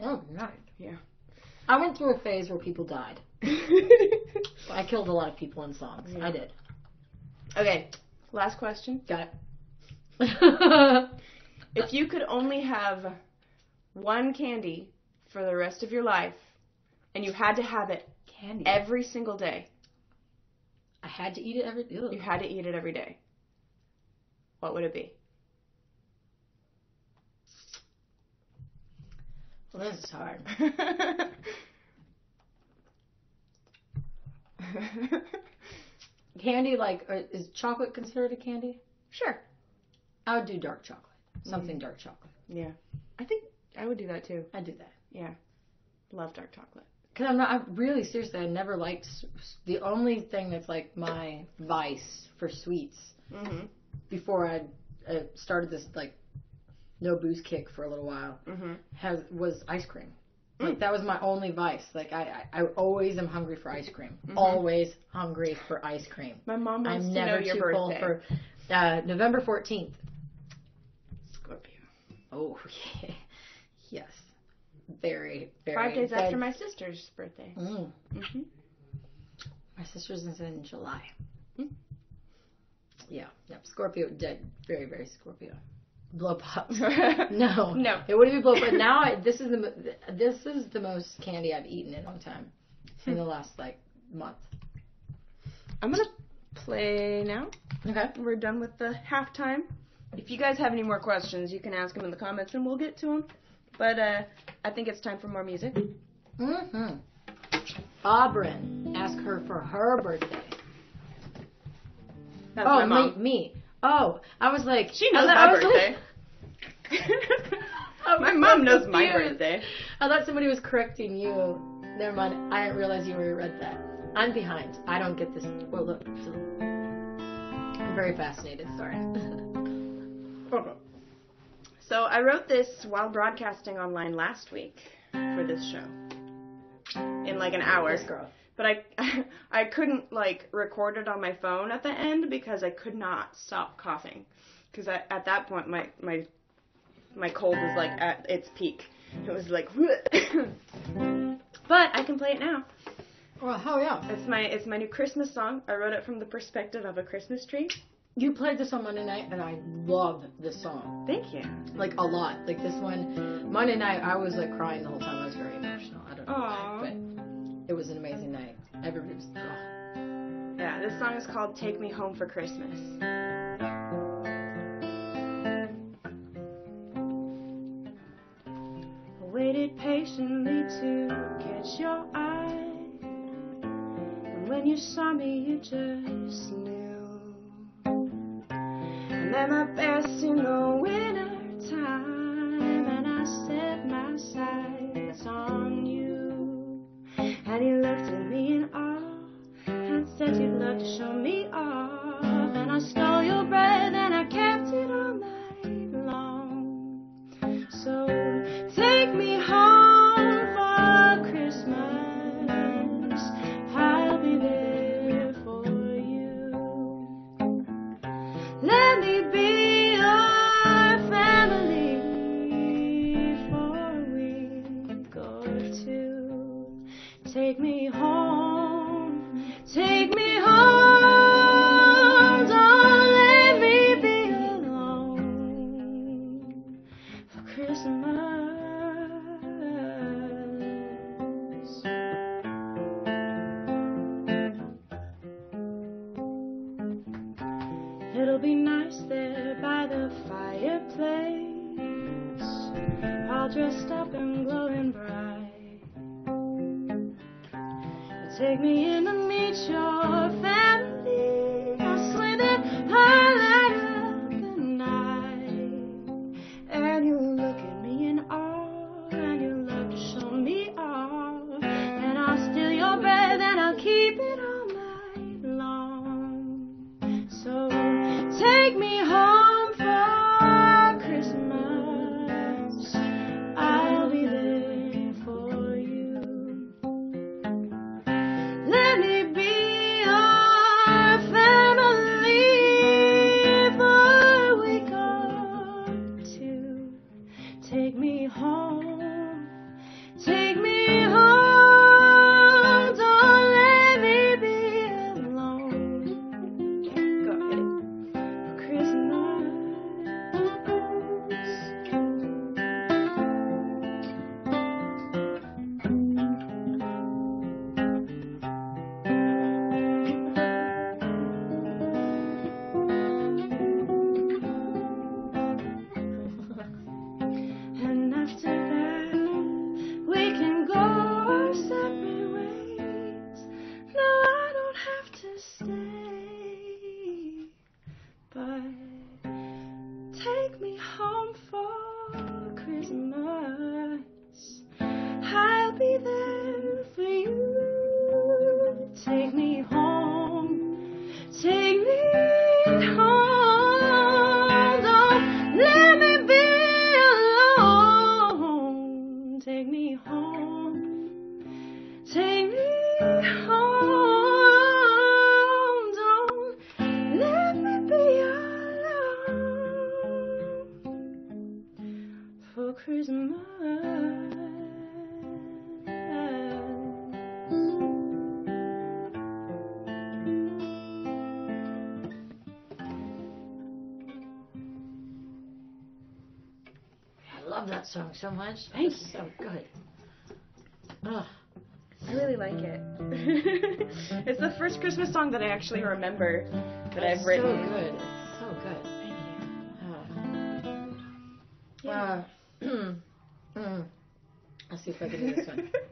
oh, nice. Yeah. I went through a phase where people died. *laughs* I killed a lot of people in songs. I did. okay, last question. Got it. *laughs* If you could only have one candy for the rest of your life, and you had to have it Candy. every single day, I had to eat it every. You had to eat it every day, what would it be? Well, this is hard. *laughs* Candy, like, uh, is chocolate considered a candy? sure. I would do dark chocolate. Something dark chocolate. Yeah. I think I would do that too. I'd do that. Yeah. Love dark chocolate. Because I'm not, I really, seriously, I never liked, the only thing that's like my vice for sweets Mm-hmm. before I uh, started this, like, no booze kick for a little while Mm-hmm. has was ice cream. Like that was my only vice. Like I, I, I always am hungry for ice cream. Always hungry for ice cream. My mom wants I'm to know your too birthday. for uh, November fourteenth. Scorpio. Oh *laughs* yeah. yes, very very. Five days after my sister's birthday. Mm, Mm-hmm. my sister's is in July. Hmm. Yeah, yep. Scorpio, dead. Very very Scorpio. Blow pop. no. *laughs* No, No. It wouldn't be blow pop. Now I, this is the this is the most candy I've eaten in a long time. In the last like month. I'm gonna play now. Okay. We're done with the halftime. if you guys have any more questions, you can ask them in the comments and we'll get to them. But uh, I think it's time for more music. Mm-hmm. Aubryn, ask her for her birthday. That's oh, my mom. Me, me. Oh, I was like, She knows my birthday. *laughs* I my mom knows my birthday. I thought somebody was correcting you. Never mind. I didn't realize you read that. I'm behind. I don't get this. Well, look. I'm very fascinated. Sorry. *laughs* So I wrote this while broadcasting online last week for this show in like an hour. This girl. But I *laughs* I couldn't like record it on my phone at the end because I could not stop coughing. Because at that point my my my cold was like at its peak. It was like, *laughs* but I can play it now. Well, hell yeah. It's my it's my new Christmas song. I wrote it from the perspective of a Christmas tree. You played this on Monday night, and I love this song. Thank you. Like a lot. Like this one, Monday night, I was like crying the whole time. I was very emotional. I don't know, Aww. why, but it was an amazing night. Everybody was. Oh. Yeah, this song is called Take Me Home for Christmas. I waited patiently to catch your eye. And when you saw me, you just knew. Then my best in the winter time. And I set my sights on you. And you looked at me in awe and said you'd love to show me off. And I stole love that song so much. Thank so good. Ugh. I really like it. *laughs* it's the first Christmas song that I actually remember that That's I've written. So good. It's so good. Thank you. Oh. Yeah. *clears throat* Mm. Uh, I'll see if I can do this one. *laughs*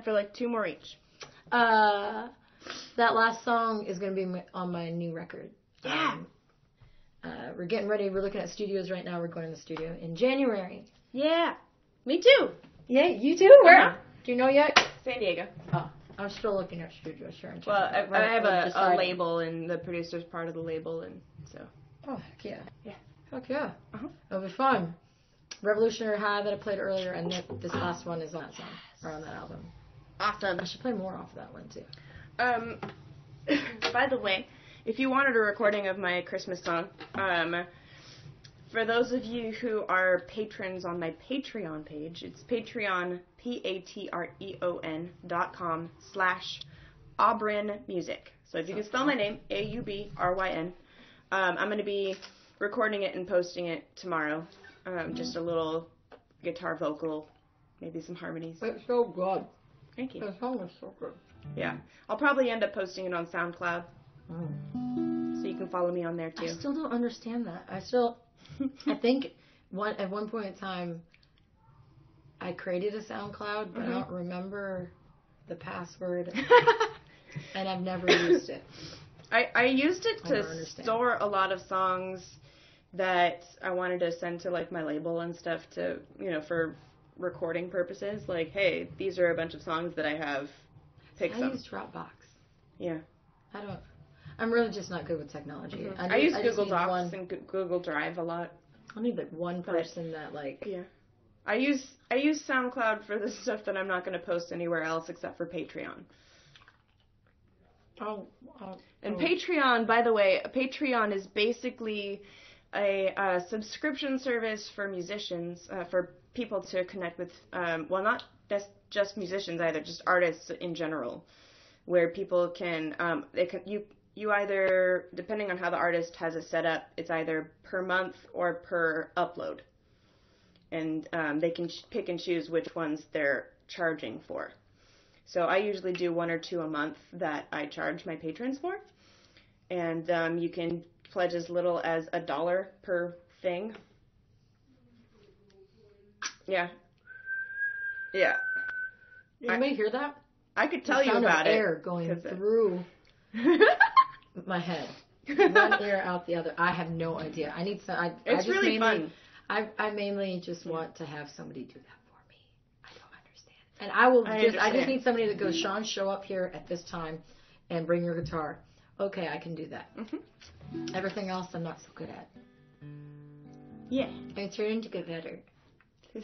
time for like two more each. Uh, that last song is gonna be my, on my new record. Yeah. Um, uh, we're getting ready. We're looking at studios right now. We're going to the studio in January. Yeah, me too. Yeah, you too. Where? Uh-huh. Do you know yet? San Diego. Oh, I'm still looking at studios. Sure. and Well, I. I have a, a label, and the producer's part of the label, and so. Oh heck yeah. Yeah. Heck yeah. Uh-huh. It'll be fun. Revolutionary High that I played earlier, and th- this last one is on that song or on that album. Awesome. I should play more off of that one too. Um, *coughs* by the way, if you wanted a recording of my Christmas song, um, for those of you who are patrons on my Patreon page, it's Patreon, P-A-T-R-E-O-N dot com slash Aubryn Music. So if you can spell my name, A-U-B-R-Y-N, um, I'm going to be recording it and posting it tomorrow. Um, just a little guitar vocal, maybe some harmonies. It's so good. Thank you. The song is so good. Yeah, I'll probably end up posting it on SoundCloud, Mm. so you can follow me on there too. I still don't understand that. I still, I think one at one point in time, I created a SoundCloud, but I Mhm. don't remember the password, *laughs* and I've never used it. I, I used it to store a lot of songs that I wanted to send to like my label and stuff to you know for recording purposes. Like, hey, these are a bunch of songs that I have. Pick I some. use Dropbox. Yeah. I don't. I'm really just not good with technology. Mhm. I, I, use I Google Docs One, and Google Drive a lot. I need like one But- person that like. Yeah. I use I use SoundCloud for the *laughs* stuff that I'm not going to post anywhere else except for Patreon. Oh, oh, And oh. Patreon, by the way, Patreon is basically a, uh subscription service for musicians, uh, for people to connect with. Um, well, not just just musicians either, just artists in general, where people can um, they can you you either depending on how the artist has it set up, it's either per month or per upload, and um, they can pick and choose which ones they're charging for. So I usually do one or two a month that I charge my patrons for, and um, you can pledge as little as a dollar per thing. Yeah. Yeah. You may hear that? I could tell you sound of about air it. going 'cause it- through *laughs* my head. *laughs* One ear out the other. I have no idea. I need some. I, I it's just really mainly, fun. I I mainly just want to have somebody do that for me. I don't understand. And I will I just I just need somebody that goes, Shawn, show up here at this time and bring your guitar. Okay, I can do that. Mhm. Everything else I'm not so good at. Yeah. I'm trying to get better. *laughs*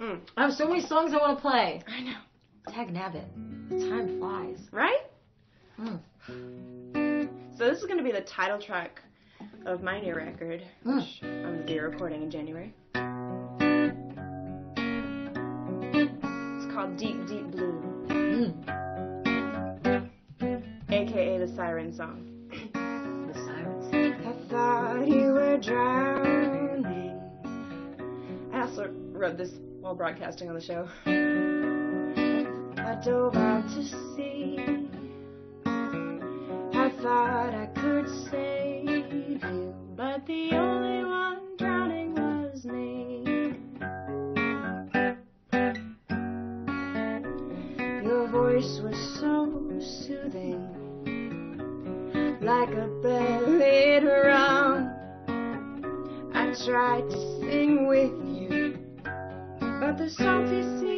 mm, I have so many songs I want to play. I know. Tag nabbit. Time flies. Right? Mm. So this is going to be the title track of my new record, Mm. which I'm going to be recording in January. It's called Deep Deep Blue, Mm. aka the Siren Song. The sirens. I thought you were drowning. Also wrote this while broadcasting on the show. I dove out to sea. I thought I could save you, but the only one drowning was me. Your voice was so soothing like a buried rum. I tried to sing with you, but the salty sea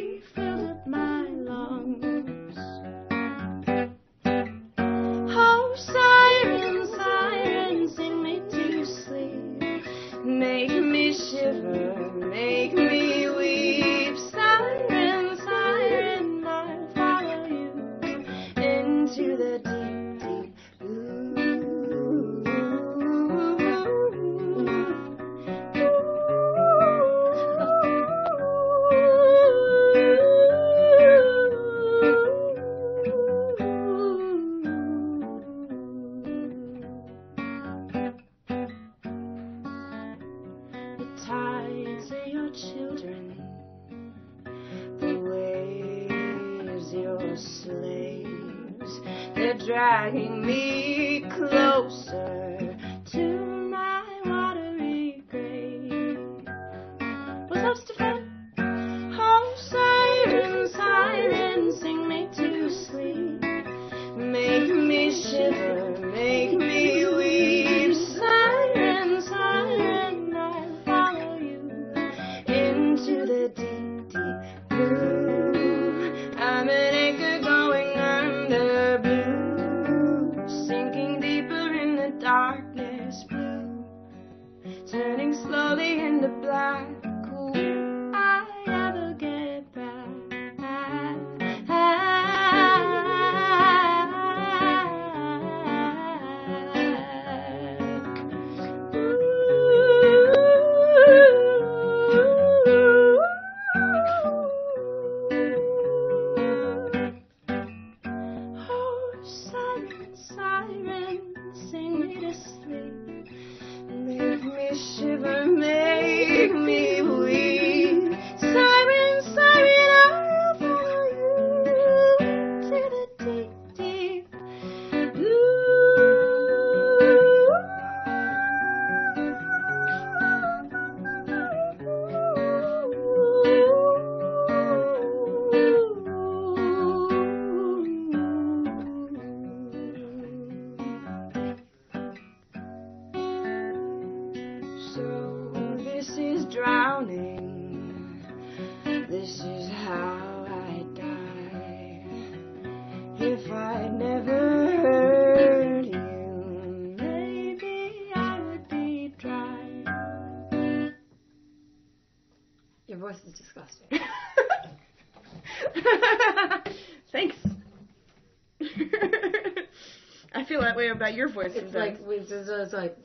your voice It's like it's, it's, like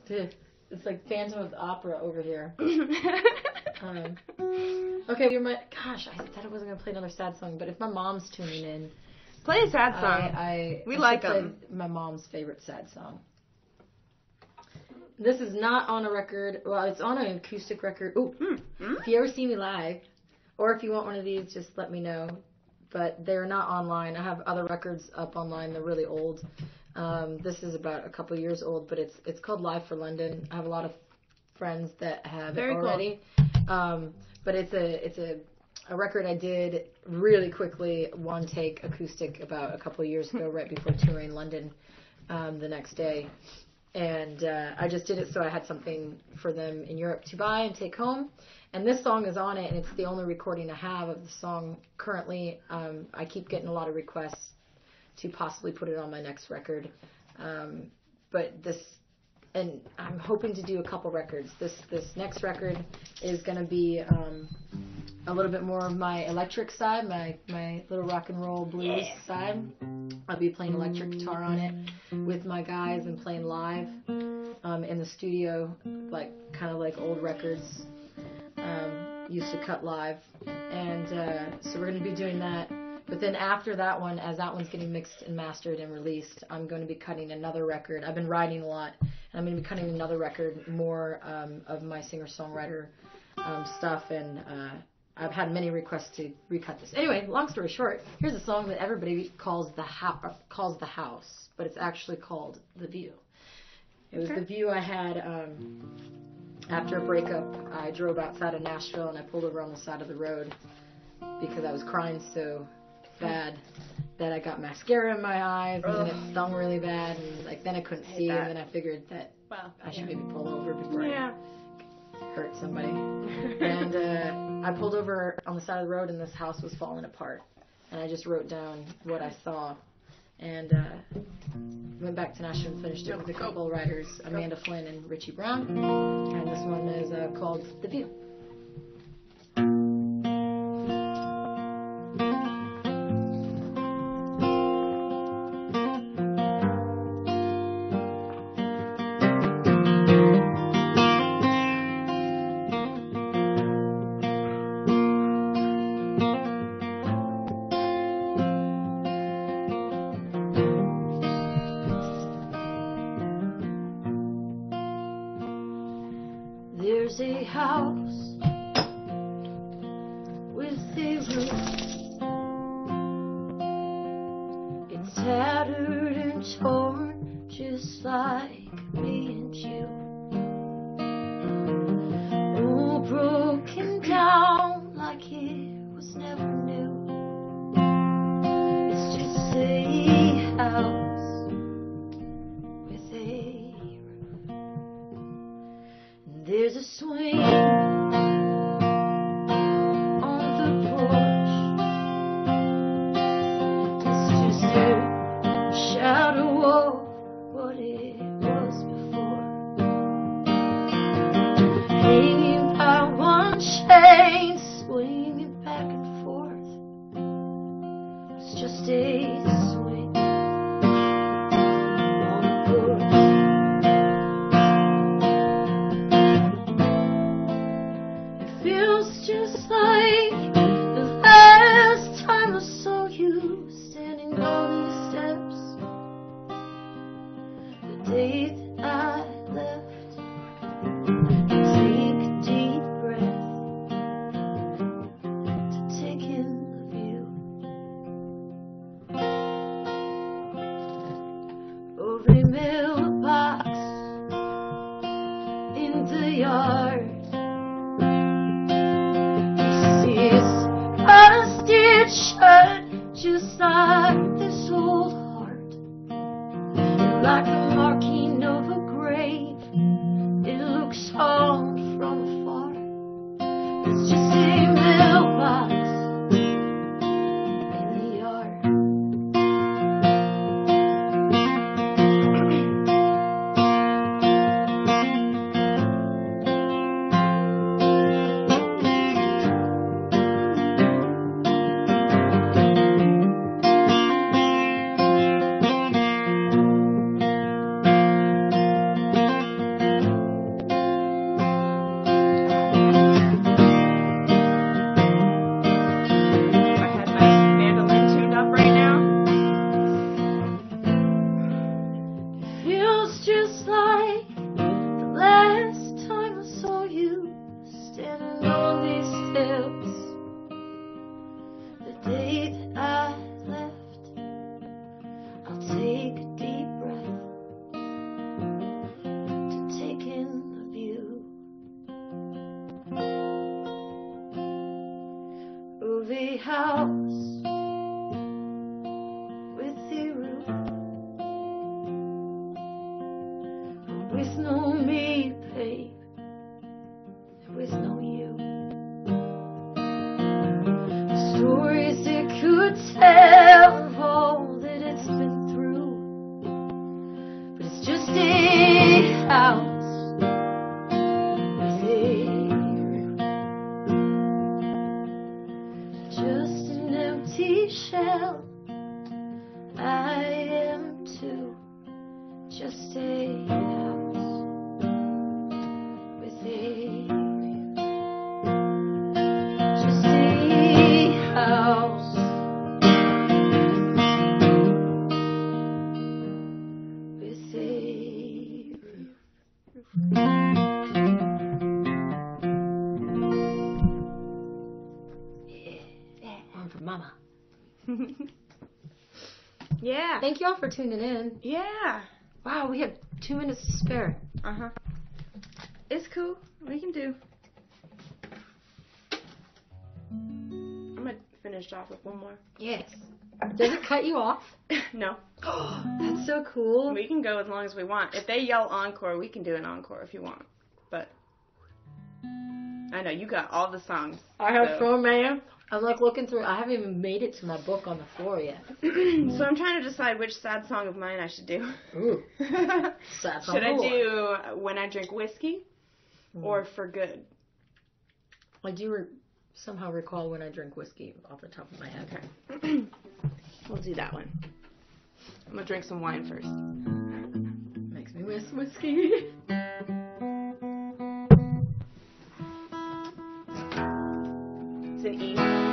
it's like Phantom of the Opera over here. *laughs* Um, okay, you're my gosh. I said I wasn't gonna play another sad song, but if my mom's tuning in, Play a sad song. I We I like play 'em. My mom's favorite sad song. This is not on a record. Well, it's on an acoustic record. Ooh, Hmm. Hmm? if you ever see me live, or if you want one of these, just let me know. But they're not online. I have other records up online. They're really old. Um, this is about a couple years old, but it's it's called Live for London. I have a lot of friends that have Very it cool. Um, but it's a it's a a record I did really quickly, one take acoustic about a couple years ago, right before *laughs* touring London um, the next day. And uh, I just did it so I had something for them in Europe to buy and take home. And this song is on it, and it's the only recording I have of the song currently. Um, I keep getting a lot of requests to possibly put it on my next record. Um, but this, and I'm hoping to do a couple records. This this next record is going to be um, a little bit more of my electric side, my my little rock and roll blues Yeah. side. I'll be playing electric guitar on it with my guys and playing live um, in the studio, like kind of like old records um, used to cut live. And uh, so we're going to be doing that. But then after that one, as that one's getting mixed and mastered and released, I'm going to be cutting another record. I've been writing a lot, and I'm going to be cutting another record, more um, of my singer-songwriter um, stuff. And uh, I've had many requests to recut this. Anyway, long story short, here's a song that everybody calls the ho- calls the house, but it's actually called the view. It was Okay. the view I had um, after a breakup. I drove outside of Nashville and I pulled over on the side of the road because I was crying so bad that I got mascara in my eyes and then it stung really bad and like then I couldn't hate see that. and then I figured that Wow. I should maybe pull over before Yeah. I hurt somebody. *laughs* And uh, I pulled over on the side of the road and this house was falling apart. And I just wrote down what I saw and uh, went back to Nashville and finished it with a couple of writers, Amanda Flynn and Richie Brown. And this one is uh, called The View. just like Thank you all for tuning in. Yeah. Wow, we have two minutes to spare. Uh huh. It's cool. We can do. I'm gonna finish off with one more. Yes. Does it cut you off? *laughs* no. *gasps* That's so cool. We can go as long as we want. If they yell encore, we can do an encore if you want. But I know you got all the songs. I have so- so many. I'm like looking through. I haven't even made it to my book on the floor yet. *clears throat* so I'm trying to decide which sad song of mine I should do. Ooh, *laughs* sad song should I do When I Drink Whiskey hmm. or For Good? I do re- somehow recall when I drink whiskey off the top of my head. Okay. *clears throat* we'll do that one. I'm gonna drink some wine first. *laughs* Makes me miss whiskey. *laughs* It's an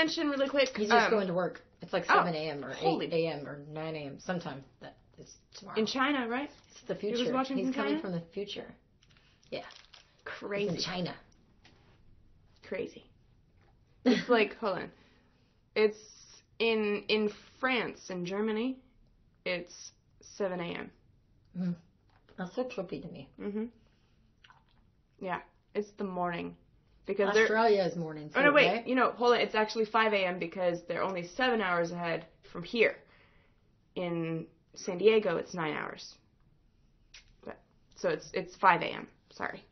mention really quick. He's just um, going to work. It's like oh, 7 a.m. or 8 a.m. or 9 a.m. sometime. That is tomorrow. in China, right? it's the was future. watching He's from coming China? from the future. Yeah. Crazy. in China. Crazy. It's like, *laughs* hold on. It's in in France and Germany. It's 7 a.m. That's so trippy to me. Mhm. Yeah, it's the morning because. Australia is morning. Oh no, wait. right? You know, hold on. It's actually 5 a.m. because they're only seven hours ahead from here. In San Diego, it's nine hours. But so it's it's 5 a.m. Sorry.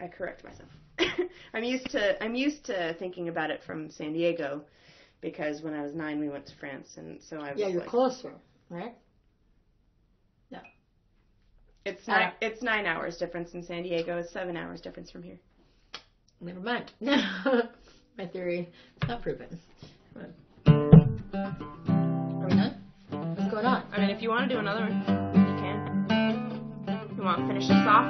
I correct myself. *laughs* I'm used to I'm used to thinking about it from San Diego because when I was nine we went to France and so I was Yeah, you're like, closer, right? it's nine, it's nine hours difference in San Diego. It's seven hours difference from here. Never mind. *laughs* My theory is not proven. Are we done? What's going on? I mean, if you want to do another one, you can. You want to finish this off?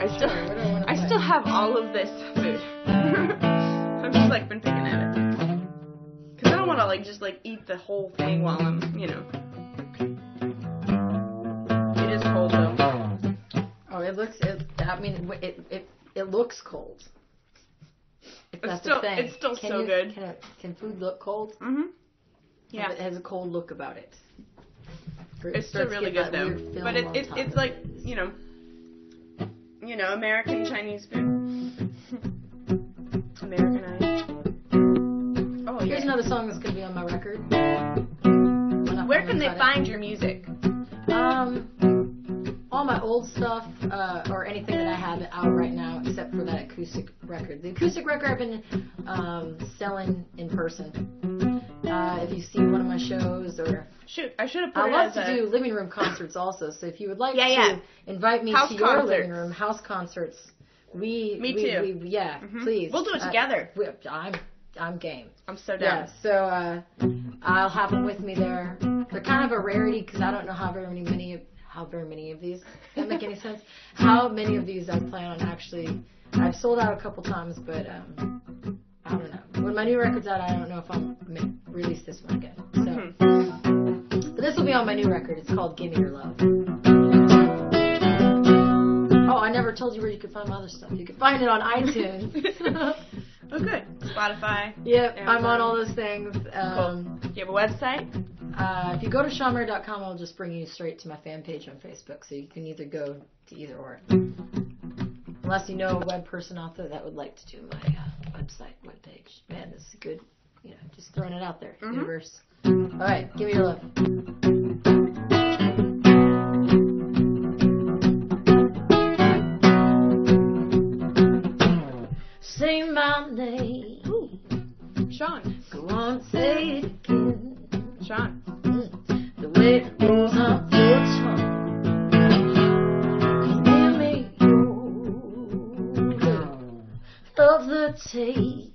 I still, Sure, I I still have all of this food. *laughs* I've just like been picking at it because I don't want to like just like eat the whole thing while I'm, you know. It is cold though. Oh, it looks. It, I mean, it it it looks cold. If It's that's still- the thing. it's still Can so you- good. Can, can food look cold? Mhm. Yeah. It has a cold look about it. It's still really good though. But it, it it's like it. you know, you know, American *laughs* Chinese food. Americanized. Oh Here's yeah. another song that's gonna be on my record. Where can they find your music? Um, all my old stuff, uh, or anything that I have out right now, except for that acoustic record. The acoustic record I've been um, selling in person. Uh, if you've seen one of my shows, or Shoot, I should have put I love to a. do living room concerts also. So if you would like Yeah, to yeah. invite me House to your concerts. living room, house concerts, we Me we- too. we- yeah, Mhm. please. We'll do it Uh, together. we- I'm I'm game. I'm so down. Yeah, so uh, I'll have them with me there. They're kind of a rarity because I don't know how very many, many of how very many of these. That make any sense? How many of these I plan on actually? I've sold out a couple times, but um, I don't know. When my new record's out, I don't know if I'll ma- release this one again. So, Mhm. but this will be on my new record. It's called "Give Me Your Love." Oh, I never told you where you could find my other stuff. You can find it on *laughs* iTunes. Oh, good. Spotify. Yep, I'm on all those things. Um, Do you have a website? Uh, if you go to ShawnMayer.com, I'll just bring you straight to my fan page on Facebook, so you can either go to either or. Unless you know a web person out there that would like to do my uh, website, webpage. Man, this is good. You know, just throwing it out there, Mhm. universe. All right, give me your love. Say my name. Shawn. Go on, say it again. Shawn. Love the taste.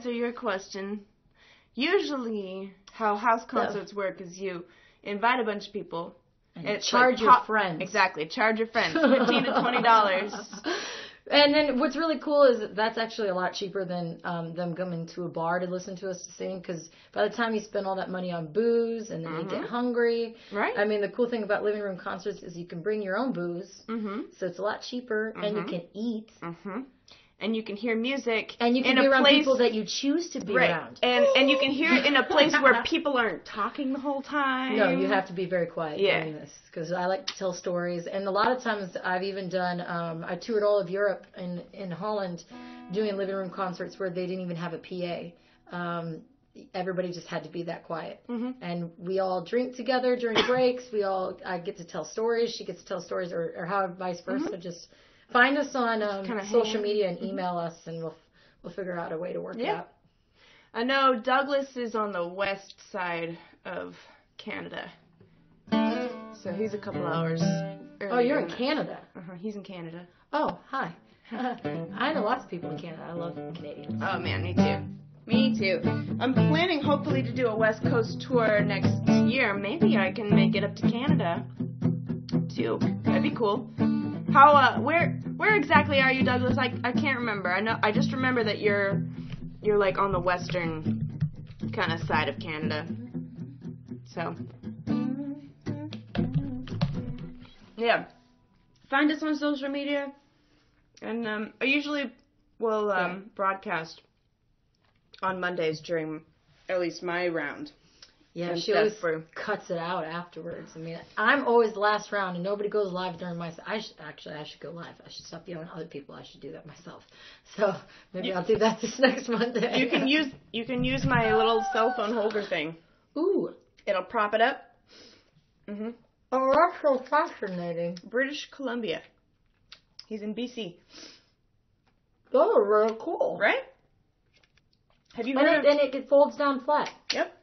Answer your question, usually how house concerts work is you invite a bunch of people. And It's charge like your pop- friends. Exactly, charge your friends *laughs* fifteen to twenty dollars. *laughs* And then what's really cool is that that's actually a lot cheaper than um, them coming to a bar to listen to us sing. Because by the time you spend all that money on booze and then you get hungry, Right. I mean the cool thing about living room concerts is you can bring your own booze, Mhm. so it's a lot cheaper, and you can eat, Mhm. And you can hear music and you can in be a around place people that you choose to be right, around. and and you can hear it in a place where *laughs* people aren't talking the whole time. No, you have to be very quiet Yeah. during this because I like to tell stories, and a lot of times I've even done. Um, I toured all of Europe and in Holland, doing living room concerts where they didn't even have a PA. Um, everybody just had to be that quiet, Mhm. and we all drink together during breaks. We all I get to tell stories, she gets to tell stories, or, or how vice versa. Just find us on um, social hang. media and email us, and we'll we'll figure out a way to work it Yeah. out. I know Douglas is on the west side of Canada, so he's a couple hours. Oh, you're in Canada. Uh-huh, he's in Canada. Oh, hi. *laughs* I know lots of people in Canada. I love Canadians. Oh man, me too. Me too. I'm planning hopefully to do a West Coast tour next year. Maybe I can make it up to Canada too. That'd be cool. How uh where where exactly are you, Douglas? I I can't remember. I know I just remember that you're you're like on the western kind of side of Canada. So yeah, find us on social media, and um, I usually will um, broadcast on Mondays during at least my round. Yeah, and she always cuts it out afterwards. I mean, I'm always the last round, and nobody goes live during my. I should actually, I should go live. I should stop yelling at other people. I should do that myself. *laughs* So maybe You- I'll do that this *laughs* next Monday. You can use you can use my little cell phone holder thing. Ooh, It'll prop it up. Mhm. oh, that's so fascinating. British Columbia. He's in BC, Oh, really cool. right? Have you And heard it, of? and it folds down flat. Yep.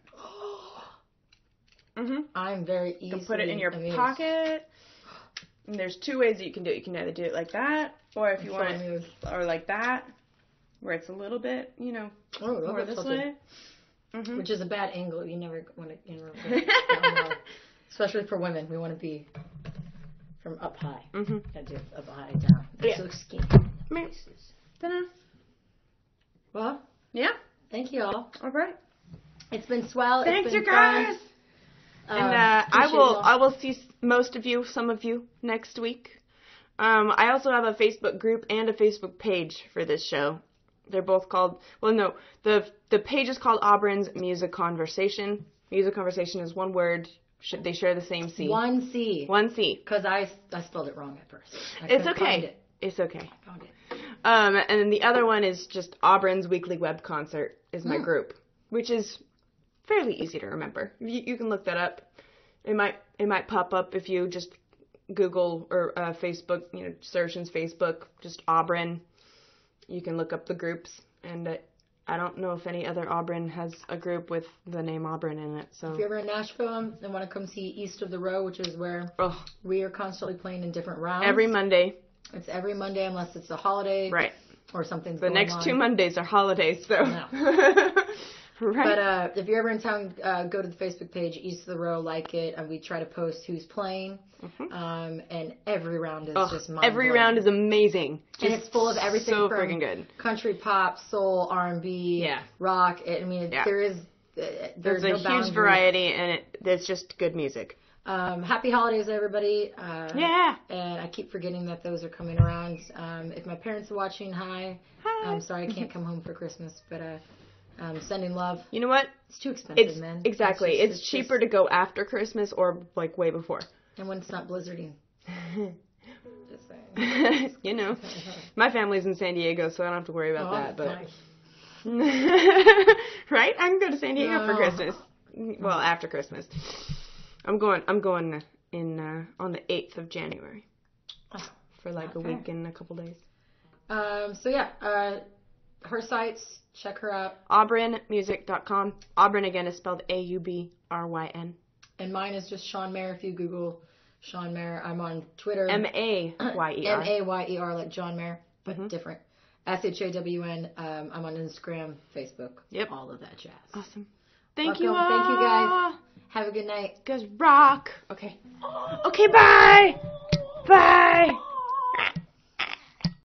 Mhm. I'm very easy. You can put it in your pocket. And there's two ways that you can do it. You can either do it like that, or if you want it, or like that, where it's a little bit, you know, Oh, more this way. Mhm. Which is a bad angle. You never want to, you know, go down low. especially for women. We want to be from up high. Mm-hmm. Gotta do up high, down. Yeah. So skinny. Ta-da. Well, Yeah. thank you all. All right. It's been swell. It's Thanks, been you guys. fun. And Um, uh, I will. I will see most of you, some of you next week. Um, I also have a Facebook group and a Facebook page for this show. They're both called well no the the page is called Aubryn's Music Conversation. Music Conversation is one word. Sh- They share the same C. One C. One C. Because I, I spelled it wrong at first. I It's okay. it. It's okay. Found it. Um, and then the other one is just Aubryn's Weekly Web Concert is my Hmm. group, which is fairly easy to remember. You, you can look that up. It might it might pop up if you just Google or uh, Facebook, you know, search in Facebook just Aubryn. You can look up the groups, and uh, I don't know if any other Aubryn has a group with the name Aubryn in it. So If you're ever in Nashville and want to come see East of the Row, which is where oh, we are constantly playing in different rounds. every Monday, It's every Monday unless it's a holiday right? or something's The next on. two Mondays are holidays, so *laughs* *laughs* right. But uh, if you're ever in town, uh, go to the Facebook page, East of the Row, like it, and we try to post who's playing. Um, and every round is just Mm-hmm. every round is amazing. and it's full of everything so from good. country, pop, soul, R and B, Yeah. rock. I mean, it, Yeah. there is uh, there's, There's a no huge variety, and it, there's just good music. Um, happy holidays, everybody. Uh, Yeah. And I keep forgetting that those are coming around. Um, if my parents are watching, hi. Hi. I'm sorry I can't *laughs* come home for Christmas, but uh, um, sending love. You know what? It's too expensive, It's man. exactly. just- It's, cheaper to go after Christmas or like way before. and when it's not blizzarding. *laughs* Just saying. *laughs* you know, my family's in San Diego, so I don't have to worry about Oh, that. But nice. *laughs* right, I can go to San Diego for Christmas. Well, after Christmas, I'm going. I'm going in uh, on the eighth of January Oh, for like a week and a couple days. Um, so yeah, uh, her sites, check her out. AubrynMusic.com. Aubryn again is spelled A U B R Y N. And mine is just Shawn Mayer. If you Google Shawn Mayer, I'm on Twitter. M A Y E R. *clears throat* M A Y E R like John Mayer, but Mhm. different. S H A W N. Um, I'm on Instagram, Facebook. Yep. All of that jazz. Awesome. Thank you. Welcome. Thank you, guys. Have a good night. Guys rock. Okay. *gasps* Okay, bye. Bye.